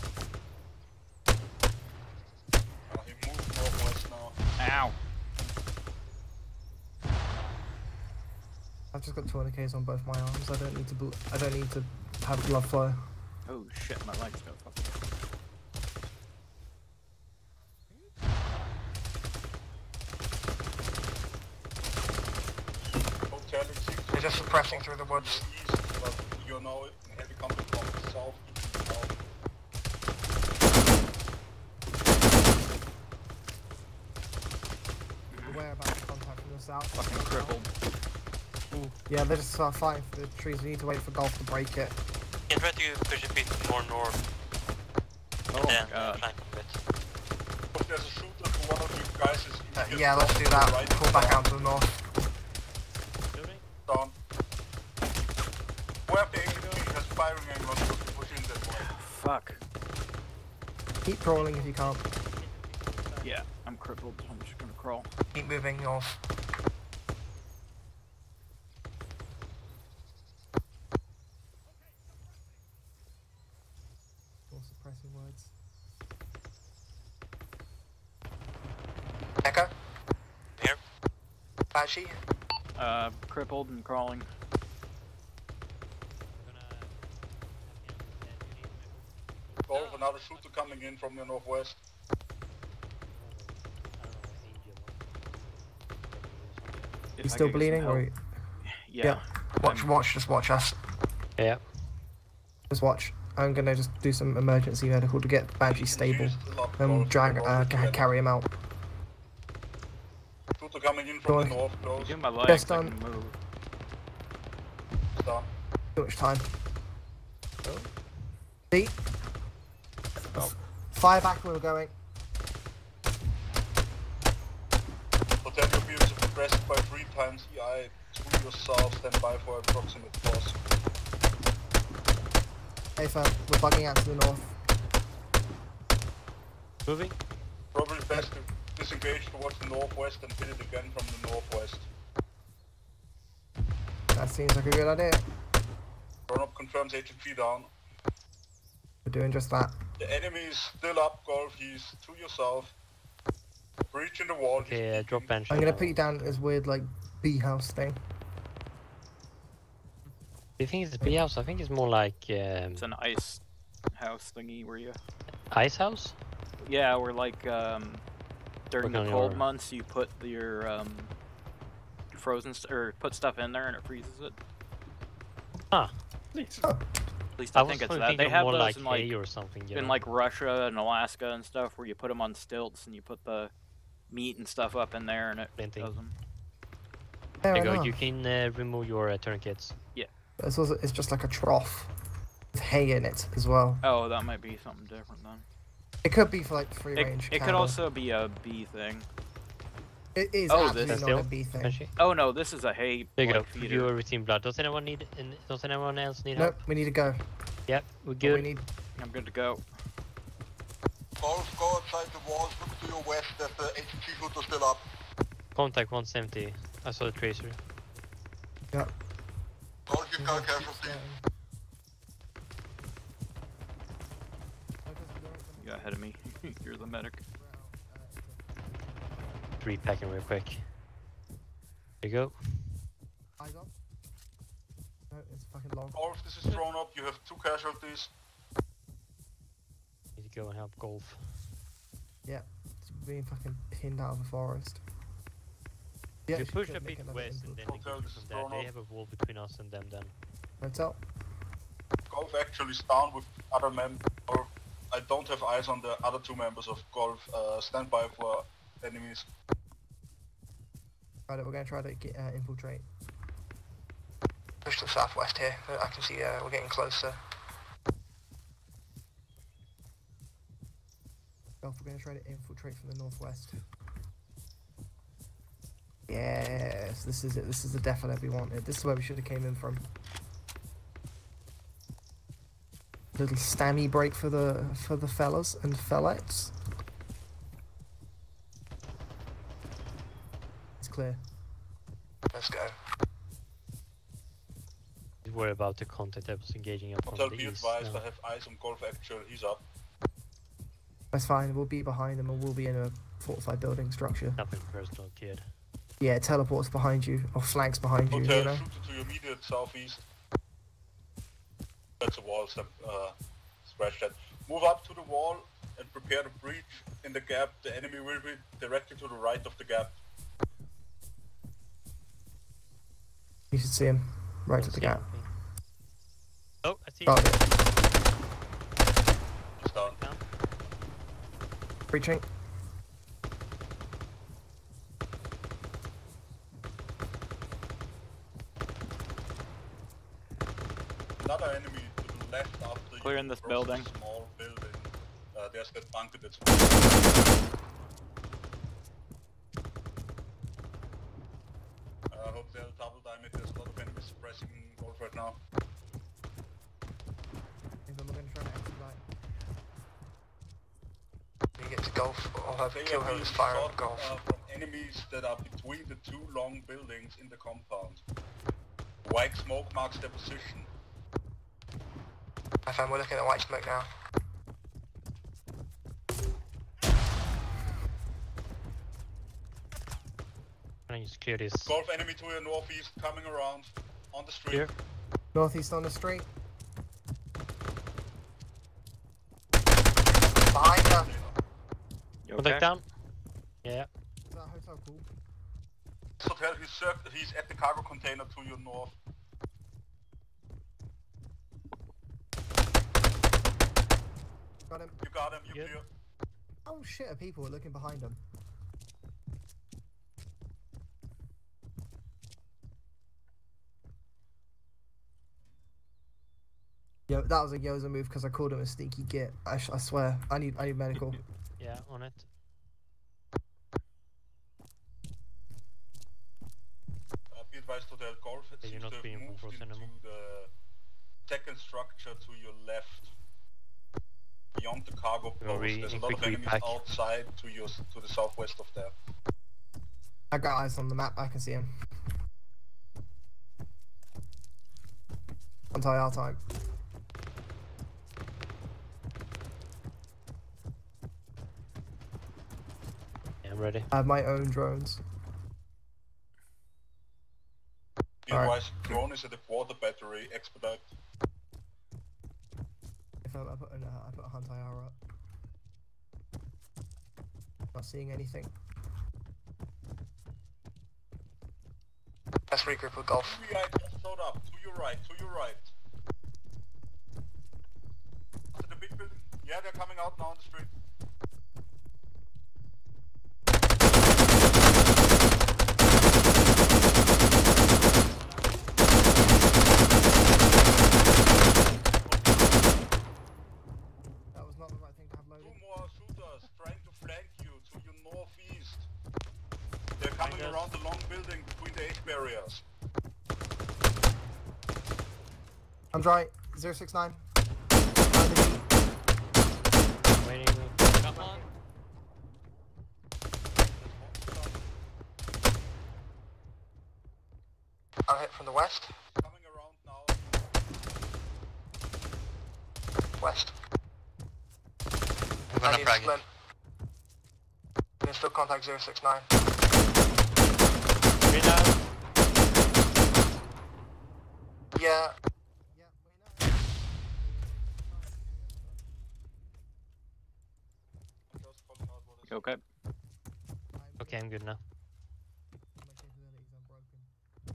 Ow! I've just got 200 Ks on both my arms. I don't need to. I don't need to have blood flow. Oh shit! My legs got fucked. They're just suppressing through the woods. You know, heavy combat from the south. Aware about contact from the south. Fucking crippled. Yeah, they're just uh, fighting for the trees. We need to wait for golf to break it. Can try to push a bit more north. Oh and my god. flank a bit. If there's a shooter for one of you guys, Uh, yeah, let's do that. right Pull back out to the north. Down. Where the HMG has firing angle, just push in that way. Fuck. Keep crawling if you can't. Yeah, I'm crippled. I'm just gonna crawl. Keep moving north. More suppressing words. Echo? Here. Banshee? Uh, crippled and crawling. Coming in from the northwest. You still could get some bleeding or? help. you- Yeah. Watch, watch, just watch us. Yeah. Just watch. I'm gonna just do some emergency medical to get Banshee stable and drag, uh, carry him out. Shooter coming in from on. the north, my legs. Best I on. can move. Down. Too much time. See? Fire back where we're going. Potential fields are progressed by three times EI. To your south, stand by for approximate force. Hey fam, we're bugging out to the north. Moving. Probably best to disengage towards the northwest and hit it again from the northwest. That seems like a good idea. Run up confirms HMG down. We're doing just that. The enemy is still up, Golf. He's to yourself. Breaching the wall. He's Okay, uh, drop bench. I'm gonna put you down as weird like bee house thing. Do you think it's a bee house? I think it's more like um, It's an ice house thingy were you. ice house. Yeah, we're like um, during Working the cold your- months you put your um, frozen st- or put stuff in there and it freezes it. ah Huh. At least I, I, think it's that. They have more those like in like or something. In know? like Russia and Alaska and stuff where you put them on stilts and you put the meat and stuff up in there and it Same does them. There you go. enough. You can uh, remove your uh, tourniquets. It's also it's just like a trough with hay in it as well. Oh, that might be something different then. It could be for like free It, range. it could cattle. also be a bee thing. It is Oh, this- not a bee thing. Actually. Oh no, this is a hay There you go. like, feeder. Viewer routine blood. Does anyone need? an- Does anyone else need Nope, help? we need to go. Yep, we're What good. We need I'm good to go. Golf, go outside the walls. Look to your west. There's the HMG shooter still up. Contact 170. I saw the tracer. Yep. Golf, you've got a casualty. You got ahead of me. You're the medic. Repacking real quick. There you go. Eyes on. No, it's fucking long. Golf, this is thrown up. You have two casualties. Need to go and help golf. Yeah, it's being fucking pinned out of the forest. Yeah, you push a bit west and then they go Hotel, this from there. They have a wall between us and them then. Hotel. Golf actually is down with other members. I don't have eyes on the other two members of Golf. Uh, stand by for enemies. Right, we're gonna try to get uh, infiltrate. Push to the southwest here. I can see uh, we're getting closer. Golf, we're gonna try to infiltrate from the northwest. Yes, this is it. This is the that we wanted. This is where we should have came in from. Little stammy break for the for the fellas and fellettes. Clear. Let's go. We're about to contact was engaging up from Hotel, the be east. advised. now. I have eyes on Golf actual. He's up. That's fine. We'll be behind them and we'll be in a fortified building structure. Nothing personal, kid. Yeah, teleports behind you or flanks behind you. Hotel, You know. shoot to your immediate southeast. That's a wall. Step, uh, scratch that. Move up to the wall and prepare to breach in the gap. The enemy will be directly to the right of the gap. You should see him right Don't at the see gap. anything. Oh, I see. Got it. He's down. Down. Breaching. Another enemy to the left after Clearing you this building. Small building. Uh, there's that bunker that's. Hope they'll double time it. There's a lot of enemies pressing Golf right now. Hang on, we're gonna try to expedite. When you get to golf, I'll have They kill are her being with fire shot at golf. uh, from enemies that are between the two long buildings in the compound. White smoke marks their position. I found we're looking at white smoke now. Can I just clear this? Golf enemy to your northeast coming around on the street. Here. Northeast on the street. Behind her. You Contact okay? down. Yeah. Is that hotel cool? Hotel, he's, circ- he's at the cargo container to your north. Got him. You got him, you Good. clear. Oh shit, people are looking behind him? Yo, that was a Yozer move because I called him a sneaky git. I, sh- I swear. I need I need medical. Yeah, on it. Uh, be advised, Hotel Golf it Yeah, you're seems not to have being moved enforced into anymore. the second structure to your left. beyond the cargo Will post. There's a lot of enemies pack? outside to your to the southwest of there. I got eyes on the map. I can see him. Anti our time. I'm ready. I have my own drones. Be Alright. drone is at the quarter battery. Expedite. If I, I put an, uh, I put a hunt IR up. Not seeing anything. Let's regroup with Golf. Two right, just showed up. To your right. To your right. To the big building. Yeah, they're coming out now on the street. Around the long building between the H barriers. I'm dry. 069. Waiting. Come on. I'm hit from the west. Coming around now. West. I'm gonna need frag it. can still contact 069. Green out. Yeah. Okay? Okay, I'm good now.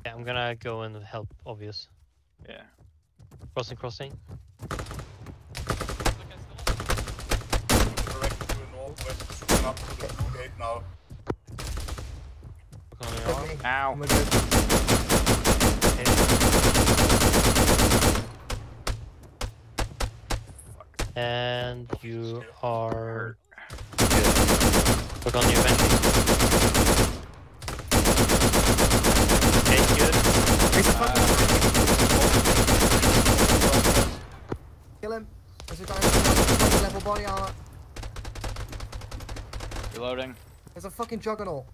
Yeah, I'm gonna go and help. Obvious. Yeah. Crossing, crossing. Direct to the northwest. Up to the blue gate now. Look on the arm. Ow. I'm good. And you are good. Look on your bench. Okay, good. Kill him. There's a guy with level body armor. Reloading. There's a fucking juggernaut.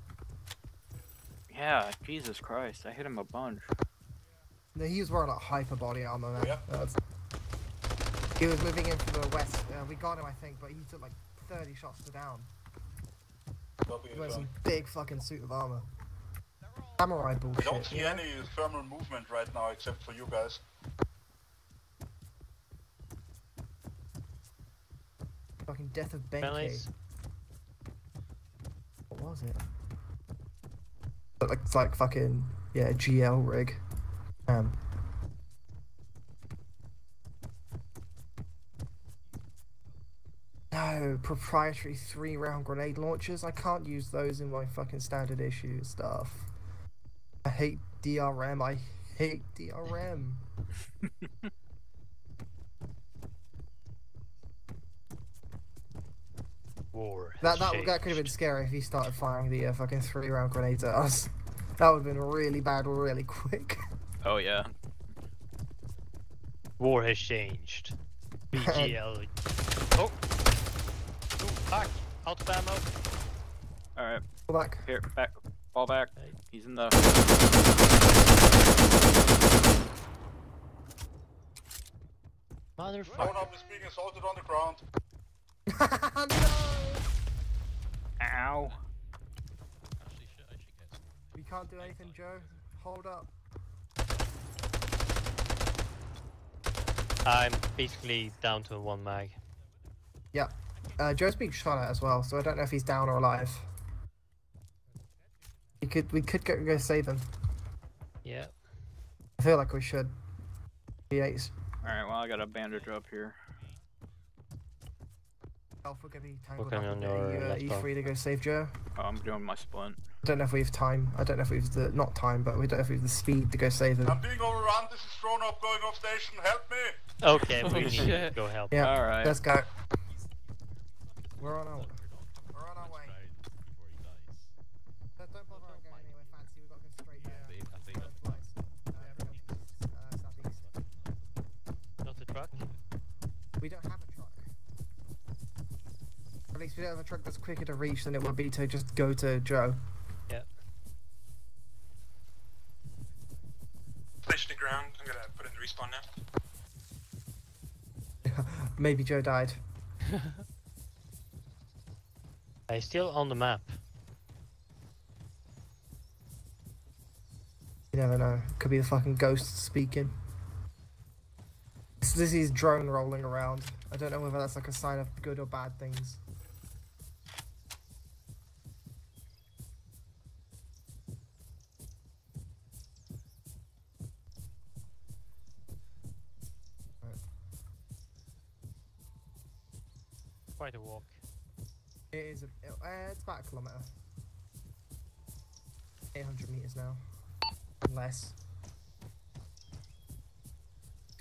Yeah, Jesus Christ. I hit him a bunch. No, he was wearing like hyper body armor, man. Yeah. That's... He was moving in from the west. Uh, we got him, I think, but he took like 30 shots to down. He wears John. some big fucking suit of armor. Samurai We don't see Yeah? any thermal movement right now except for you guys. Fucking death of Benkei. What was it? Like it's like fucking yeah GL rig. Um. No, proprietary three round grenade launchers. I can't use those in my fucking standard issue stuff. I hate DRM. I hate DRM. Uh, War. That has that, that could have been scary if he started firing the uh, fucking three round grenades at us. That would have been really bad really quick. Oh, yeah. War has changed. BGL. oh. Ooh, fuck. Out of ammo. Alright. Fall back. Here, back. Fall back. He's in the. Motherfucker. Drone up is being assaulted on the ground. Ow. Actually, shit, I should get some. We can't do anything, Joe. Hold up. I'm basically down to one mag. Yeah. Uh, Joe's being shot at as well, so I don't know if he's down or alive. We could we could go, go save him. Yeah. I feel like we should. P8s. Alright, well, I got a bandage up here. Alpha gonna be tangled up on your You, uh, left you arm. free to go save Joe? Oh, I'm doing my splint. I don't know if we have time. I don't know if we have the not time, but we don't know if we have the speed to go save him. I'm being overrun. This is drone up going off station. Help me. Okay, we Oh, need to go help. Yeah. Alright. Let's go. We're on our We're we're on our way. before he dies. Don't, don't bother going anywhere fancy. We've got to go straight there. I think- I think Third flights. Uh, uh, southeast. Not the truck. We don't have a truck. If you don't have a truck that's quicker to reach than it would be to just go to Joe. Yeah. Place the ground. I'm gonna put in the respawn now. Maybe Joe died. I'm still on the map. You never know. Could be the fucking ghost speaking. This, this is drone rolling around. I don't know whether that's like a sign of good or bad things. Quite a walk. It is a, uh, it's about a kilometer. 800 meters now. Less.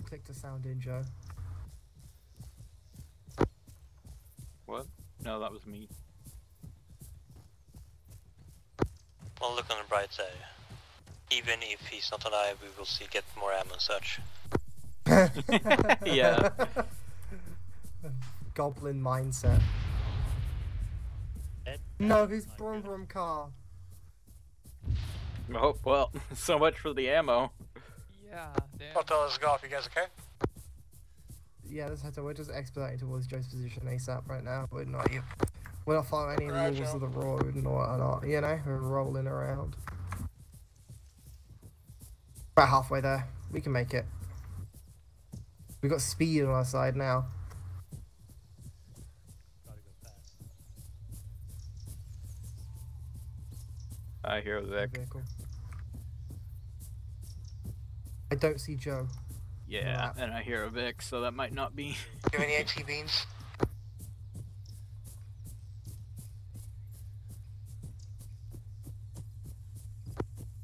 Click the sound in, Joe. What? No, that was me. Well, look on the bright side. Even if he's not alive, we will see get more ammo and such. Yeah. Goblin mindset. Dead? No, his brum brum car. Oh well, so much for the ammo. Yeah, damn. I'll tell us golf. You guys okay? Yeah, let's head to. We're just expediting towards Joe's position ASAP right now. We're not. We're not following any Right, rules Joe. of the road and whatnot. You know, we're rolling around. About halfway there. We can make it. We've got speed on our side now. I hear Vic. Vehicle. I don't see Joe. Yeah, and I hear a Vic, so that might not be. Do you have any HE beans?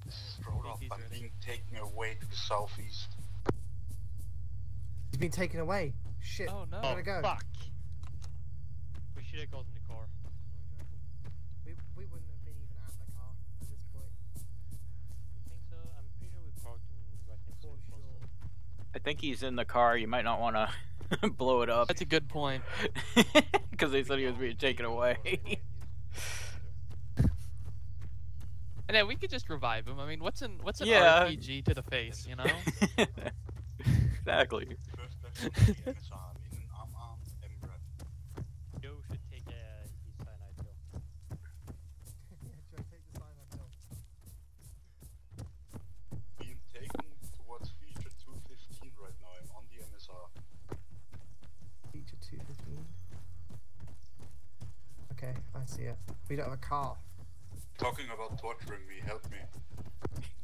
This is Rodolph. I'm being taken away to the southeast. He's been taken away. Shit. Oh no. Gotta go. Oh, fuck! We should have gotten I think he's in the car. You might not want to blow it up. That's a good point. Because they said he was being taken away. And then we could just revive him. I mean, what's an what's an Yeah. RPG to the face, you know? exactly. First person in his arm, in an arm arm, Embraer. Joe should take uh, his cyanide pill. yeah, Joe, take the sign up, Bill. Being taken towards feature 215 right now. I'm on the MSR. Feature 215. Okay, I see it. We don't have a car. Talking about torturing me, help me.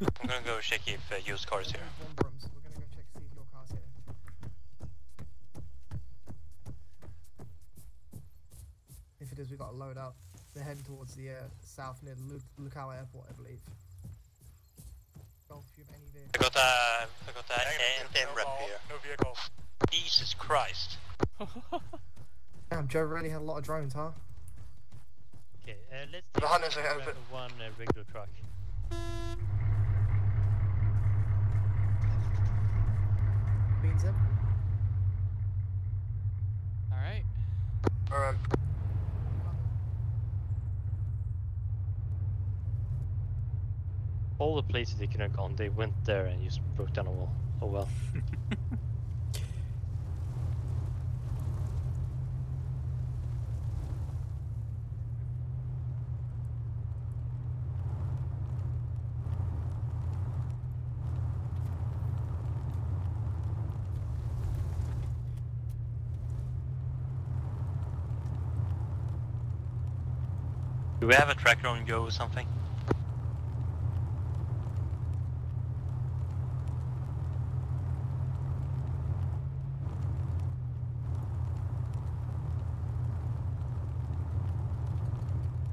I'm gonna go check if uh, used car is here. Brum. We're gonna go check see if your car's here. If it is, we gotta load up. They're heading towards the uh, south near Lu- Lucao Airport, I believe. Golf, you have any I got a, I got a anti rep here. No vehicles. Jesus Christ. Damn, Joe really had a lot of drones, huh? Okay, uh, let's The take hunters are uh, one uh, regular truck. Beans in? All right. Alright. All the places they could have gone, they went there and just broke down a wall. Oh well. Do we have a tracker on go or something?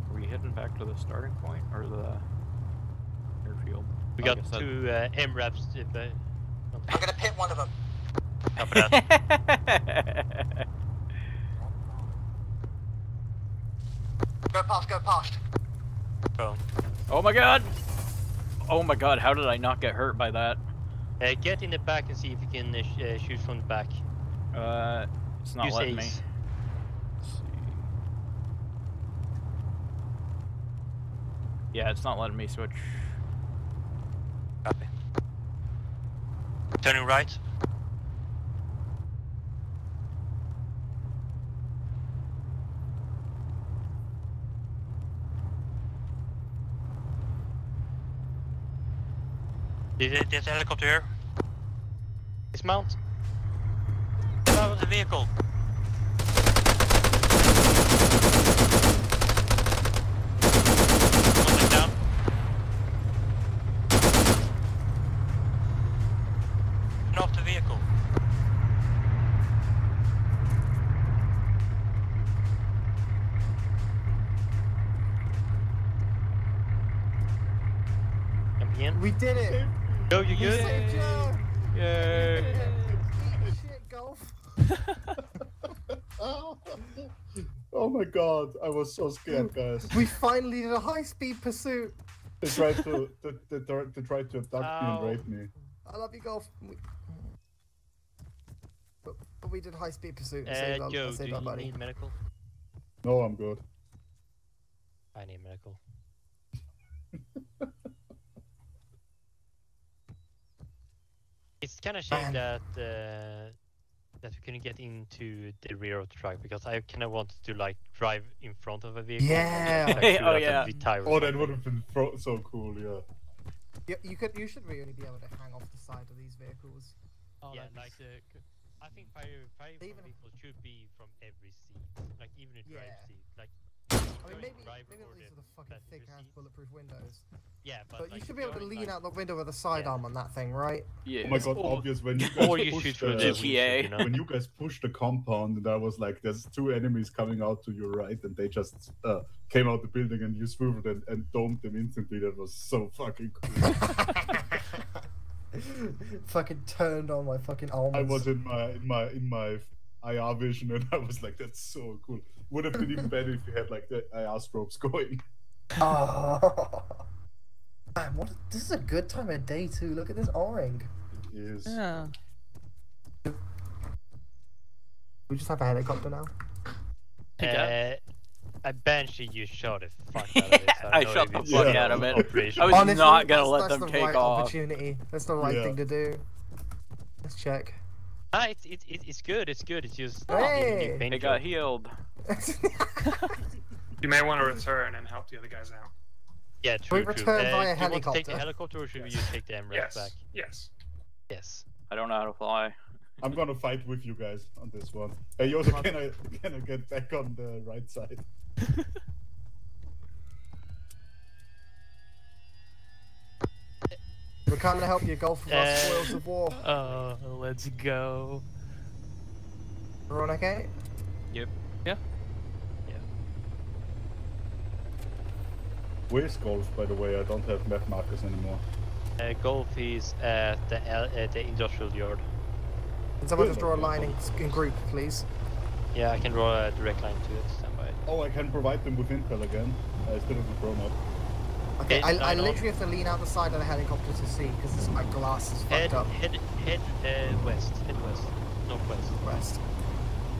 Are we heading back to the starting point or the airfield? We Like got I said- two uh, MRAPs. Uh, but- I'm gonna pit one of them. Copy that. past, go past. Oh my god! Oh my god, how did I not get hurt by that? Uh, get in the back and see if you can uh, sh uh, shoot from the back. Uh, it's not Use letting ACE. me. Yeah, it's not letting me switch. Copy. Turning right. There's there's a helicopter here. Dismount. Was a vehicle. One is down. Turn off the vehicle. Come again. We did it. Go, you We good? saved Joe. Yay! Eat shit, golf. oh my god, I was so scared, guys. We finally did a high-speed pursuit. They tried to they, they, they tried to abduct me and rape me. I love you, golf. We... But, but we did high-speed pursuit. and Uh, saved our, Joe, do saved you buddy. need medical? No, I'm good. I need medical. it's kind of shame that uh, that we couldn't get into the rear of the truck because I kind of wanted to like drive in front of a vehicle. Yeah. Oh, like, shoot Oh, yeah. The tire Oh, that would have been fro- so cool, yeah. You, you could, you should really be able to hang off the side of these vehicles. Oh, Yeah, like- sick. Uh, I think fire fire Even- vehicles should be from every seat, like even a drive Yeah. seat, like. I mean, maybe, driver maybe or at least the with the fucking thick-ass bulletproof windows. Yeah, but, But like, you should be able to lean like- out the window with a sidearm on that thing, right? Yeah. Oh my god, Or- obvious when you guys Or you pushed the, the windshield, GTA. you know? when you guys pushed the compound and I was like, there's two enemies coming out to your right and they just uh, came out the building and you swiveled and, and domed them instantly. That was so fucking cool. fucking turned on my fucking armor. I was in my in my in my IR vision and I was like, that's so cool. Would have been even better if you had like the IR strobes going. Oh. Man, what? This is a good time of day too. Look at this O-ring. It is. Yeah. We just have a helicopter now. Uh, I Bansidhe, you shot the fuck out of it. so I don't shot the fuck still out of it. I was Honestly, not gonna that's, let that's them the take right off. opportunity. That's the right Yeah. thing to do. Let's check. Ah, it's, it's, it's it's good, it's good, it's just... Hey! They got healed. You may want to return and help the other guys out. Yeah, true, we true. return Uh, via do you want to take the helicopter? helicopter or should we just take the MRAPs Yes. back? Yes. Yes. I don't know how to fly. I'm gonna fight with you guys on this one. Hey, Yozer, can I can I get back on the right side? We're coming to help you golf with our Uh, spoils of war. Uh, let's go. Everyone okay? Yep. Yeah. Yeah. Where's golf, by the way? I don't have map markers anymore. Uh, golf is at the, L- uh, the industrial yard. Can someone just draw a line in, in group, please? Yeah, I can draw a direct line to it. Stand by. Oh, I can provide them with intel again. I still haven't grown up. Okay, Okay, I, I no. literally have to lean out the side of the helicopter to see because my glass is Head, fucked up. head, head uh, west. Head west. Northwest. West.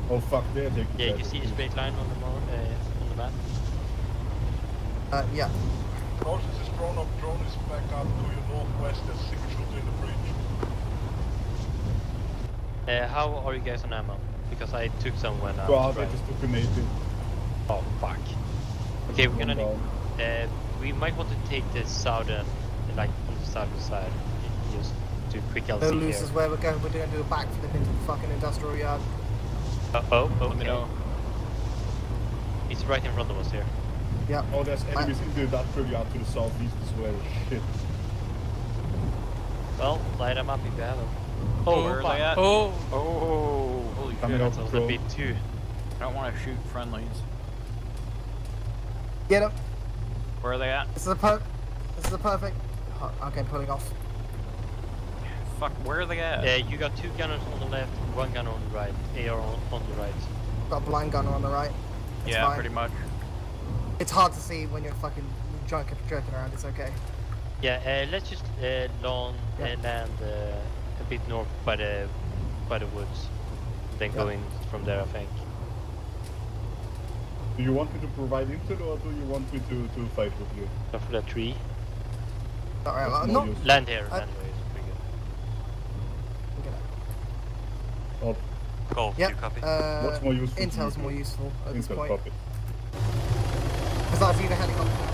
Oh fuck, they're Yeah, you of see a it. straight line on the mo- uh, on the map. Uh, yeah. Process is grown up drone is back up to your northwest as single shooter in the bridge. Uh, how are you guys on ammo? Because I took some when I God, was I just took a native. Oh fuck. Okay, we're gonna One need. Uh, we might want to take this the southern, like on the southern side, just to quick LC No here. losers where we're going. We're going to do a backflip into the fucking industrial yard. Uh oh, okay. Let me know. It's right in front of us here. Yeah. Oh, there's enemies in the industrial yard to the southeast as well. Shit. Well, light them up if you have them. Oh, where are fuck. they at? Oh! Oh, holy Coming shit. up. That was a bit too. I don't want to shoot friendlies. Get up. Where are they at? This is a per. This is a perfect. Oh, okay, pulling off. Fuck, where are they at? Yeah, you got two gunners on the left, one gunner on the right, AR on, on the right. Got a blind gunner on the right. It's yeah, fine. pretty much. It's hard to see when you're fucking drunk and jerking around. It's okay. Yeah, uh, let's just uh, lawn, Yeah. uh, land uh, a bit north by the by the woods, then Yeah. go in from there. I think. Do you want me to provide intel or do you want me to, to fight with you? Go for the tree. Alright, What's I'm more not. useful? Land here, I- land here is pretty good. Okay. Oh, Golf, Yep. you copy? Uh, What's more useful to Intel's more useful at this intel point. copy. Because that's either helicopter.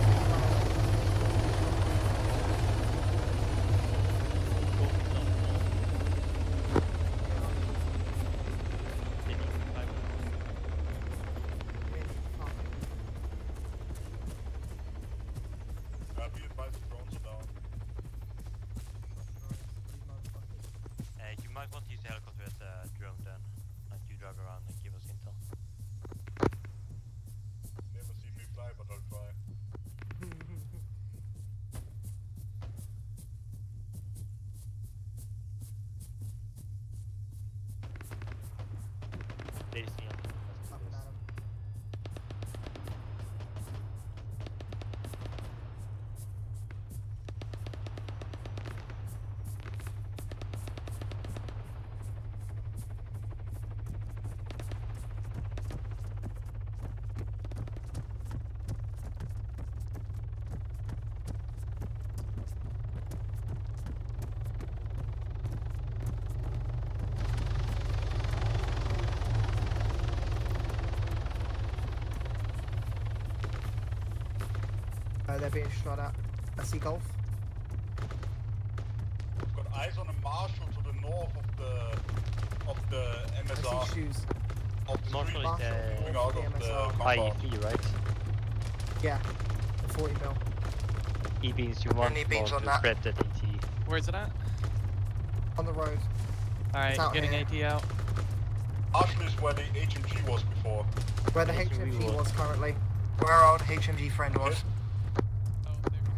They're being shot at. I see golf. Got eyes on a marshal to the north of the of the I see shoes. Of the Marshal street is Marshal, the moving out the of the MSR. compound. IE3, right? Yeah. The 40 mil. E-beams, you want Any more beams to on that? spread that AT. Where's it at? On the road. Alright, It's out getting here. AT out. Marshal is where the HMG was before. Where the Yes, we HMG will. was currently. Where our old HMG friend was. Oh, there we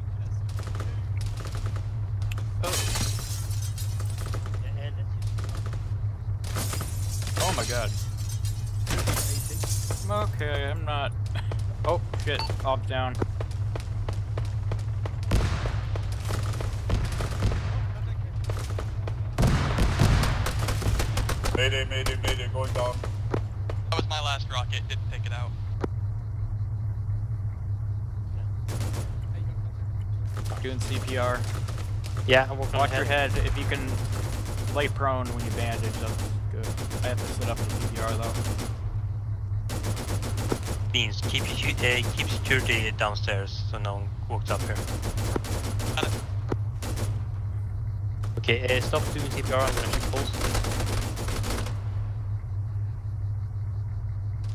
go. Yeah, and let's Oh my god. Okay, I'm not. Oh shit, off down. Mayday, mayday, mayday, going down. That was my last rocket, didn't take it out. Doing CPR. Yeah, I'm working on Watch your head. head. If you can lay prone when you bandage, that's good. I have to set up the CPR though. Beans, keep you uh, keep security downstairs so no one walks up here. Okay, uh, stop doing CPR, I'm gonna shoot pulse.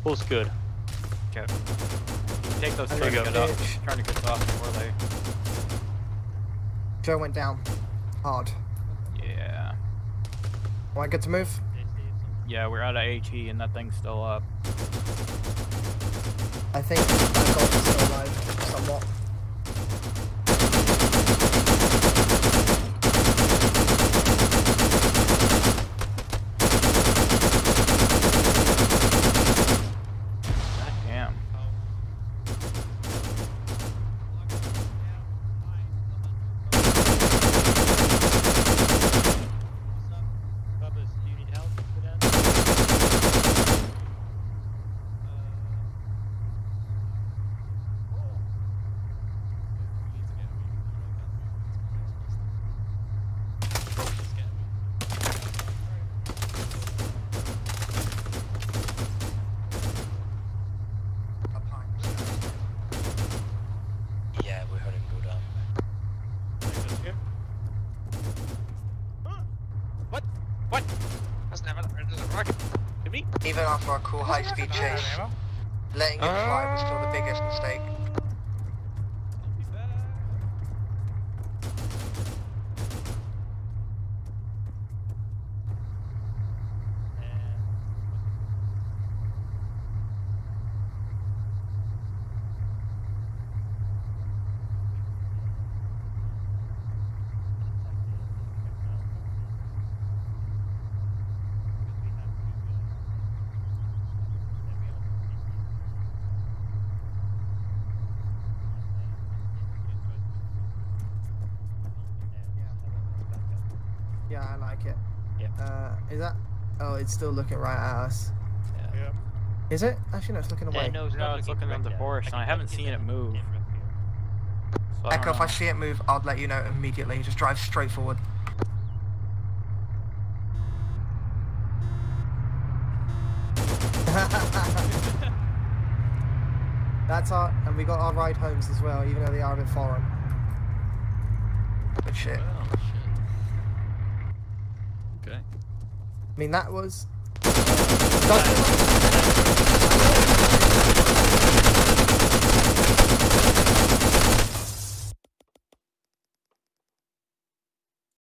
Pulse good. Okay. Take those There trying you to go. get up. Trying to get off before they. Joe went down. Hard. Yeah. Alright, good to move? Yeah, we're out of HE and that thing's still up. I think that golf is still alive, somewhat. God damn. Bubba's, do you need help with that? Yeah, we heard him go down. What? What? That's never there's a rocket. To me? Even after our cool high speed chase, letting it fly was still the biggest mistake. Yeah, I like it. Yeah. Uh, is that? Oh, it's still looking right at us. Yeah. Is it? Actually, no, it's looking away. Yeah, no, it's No, it's looking looking at the correct, yeah. forest, and I haven't seen it move. So Echo, don't if I see it move, I'll let you know immediately. Just drive straight forward. That's our, and we got our ride homes as well, even though they are a bit foreign. Good shit. Well, shit. Okay. I mean, that was.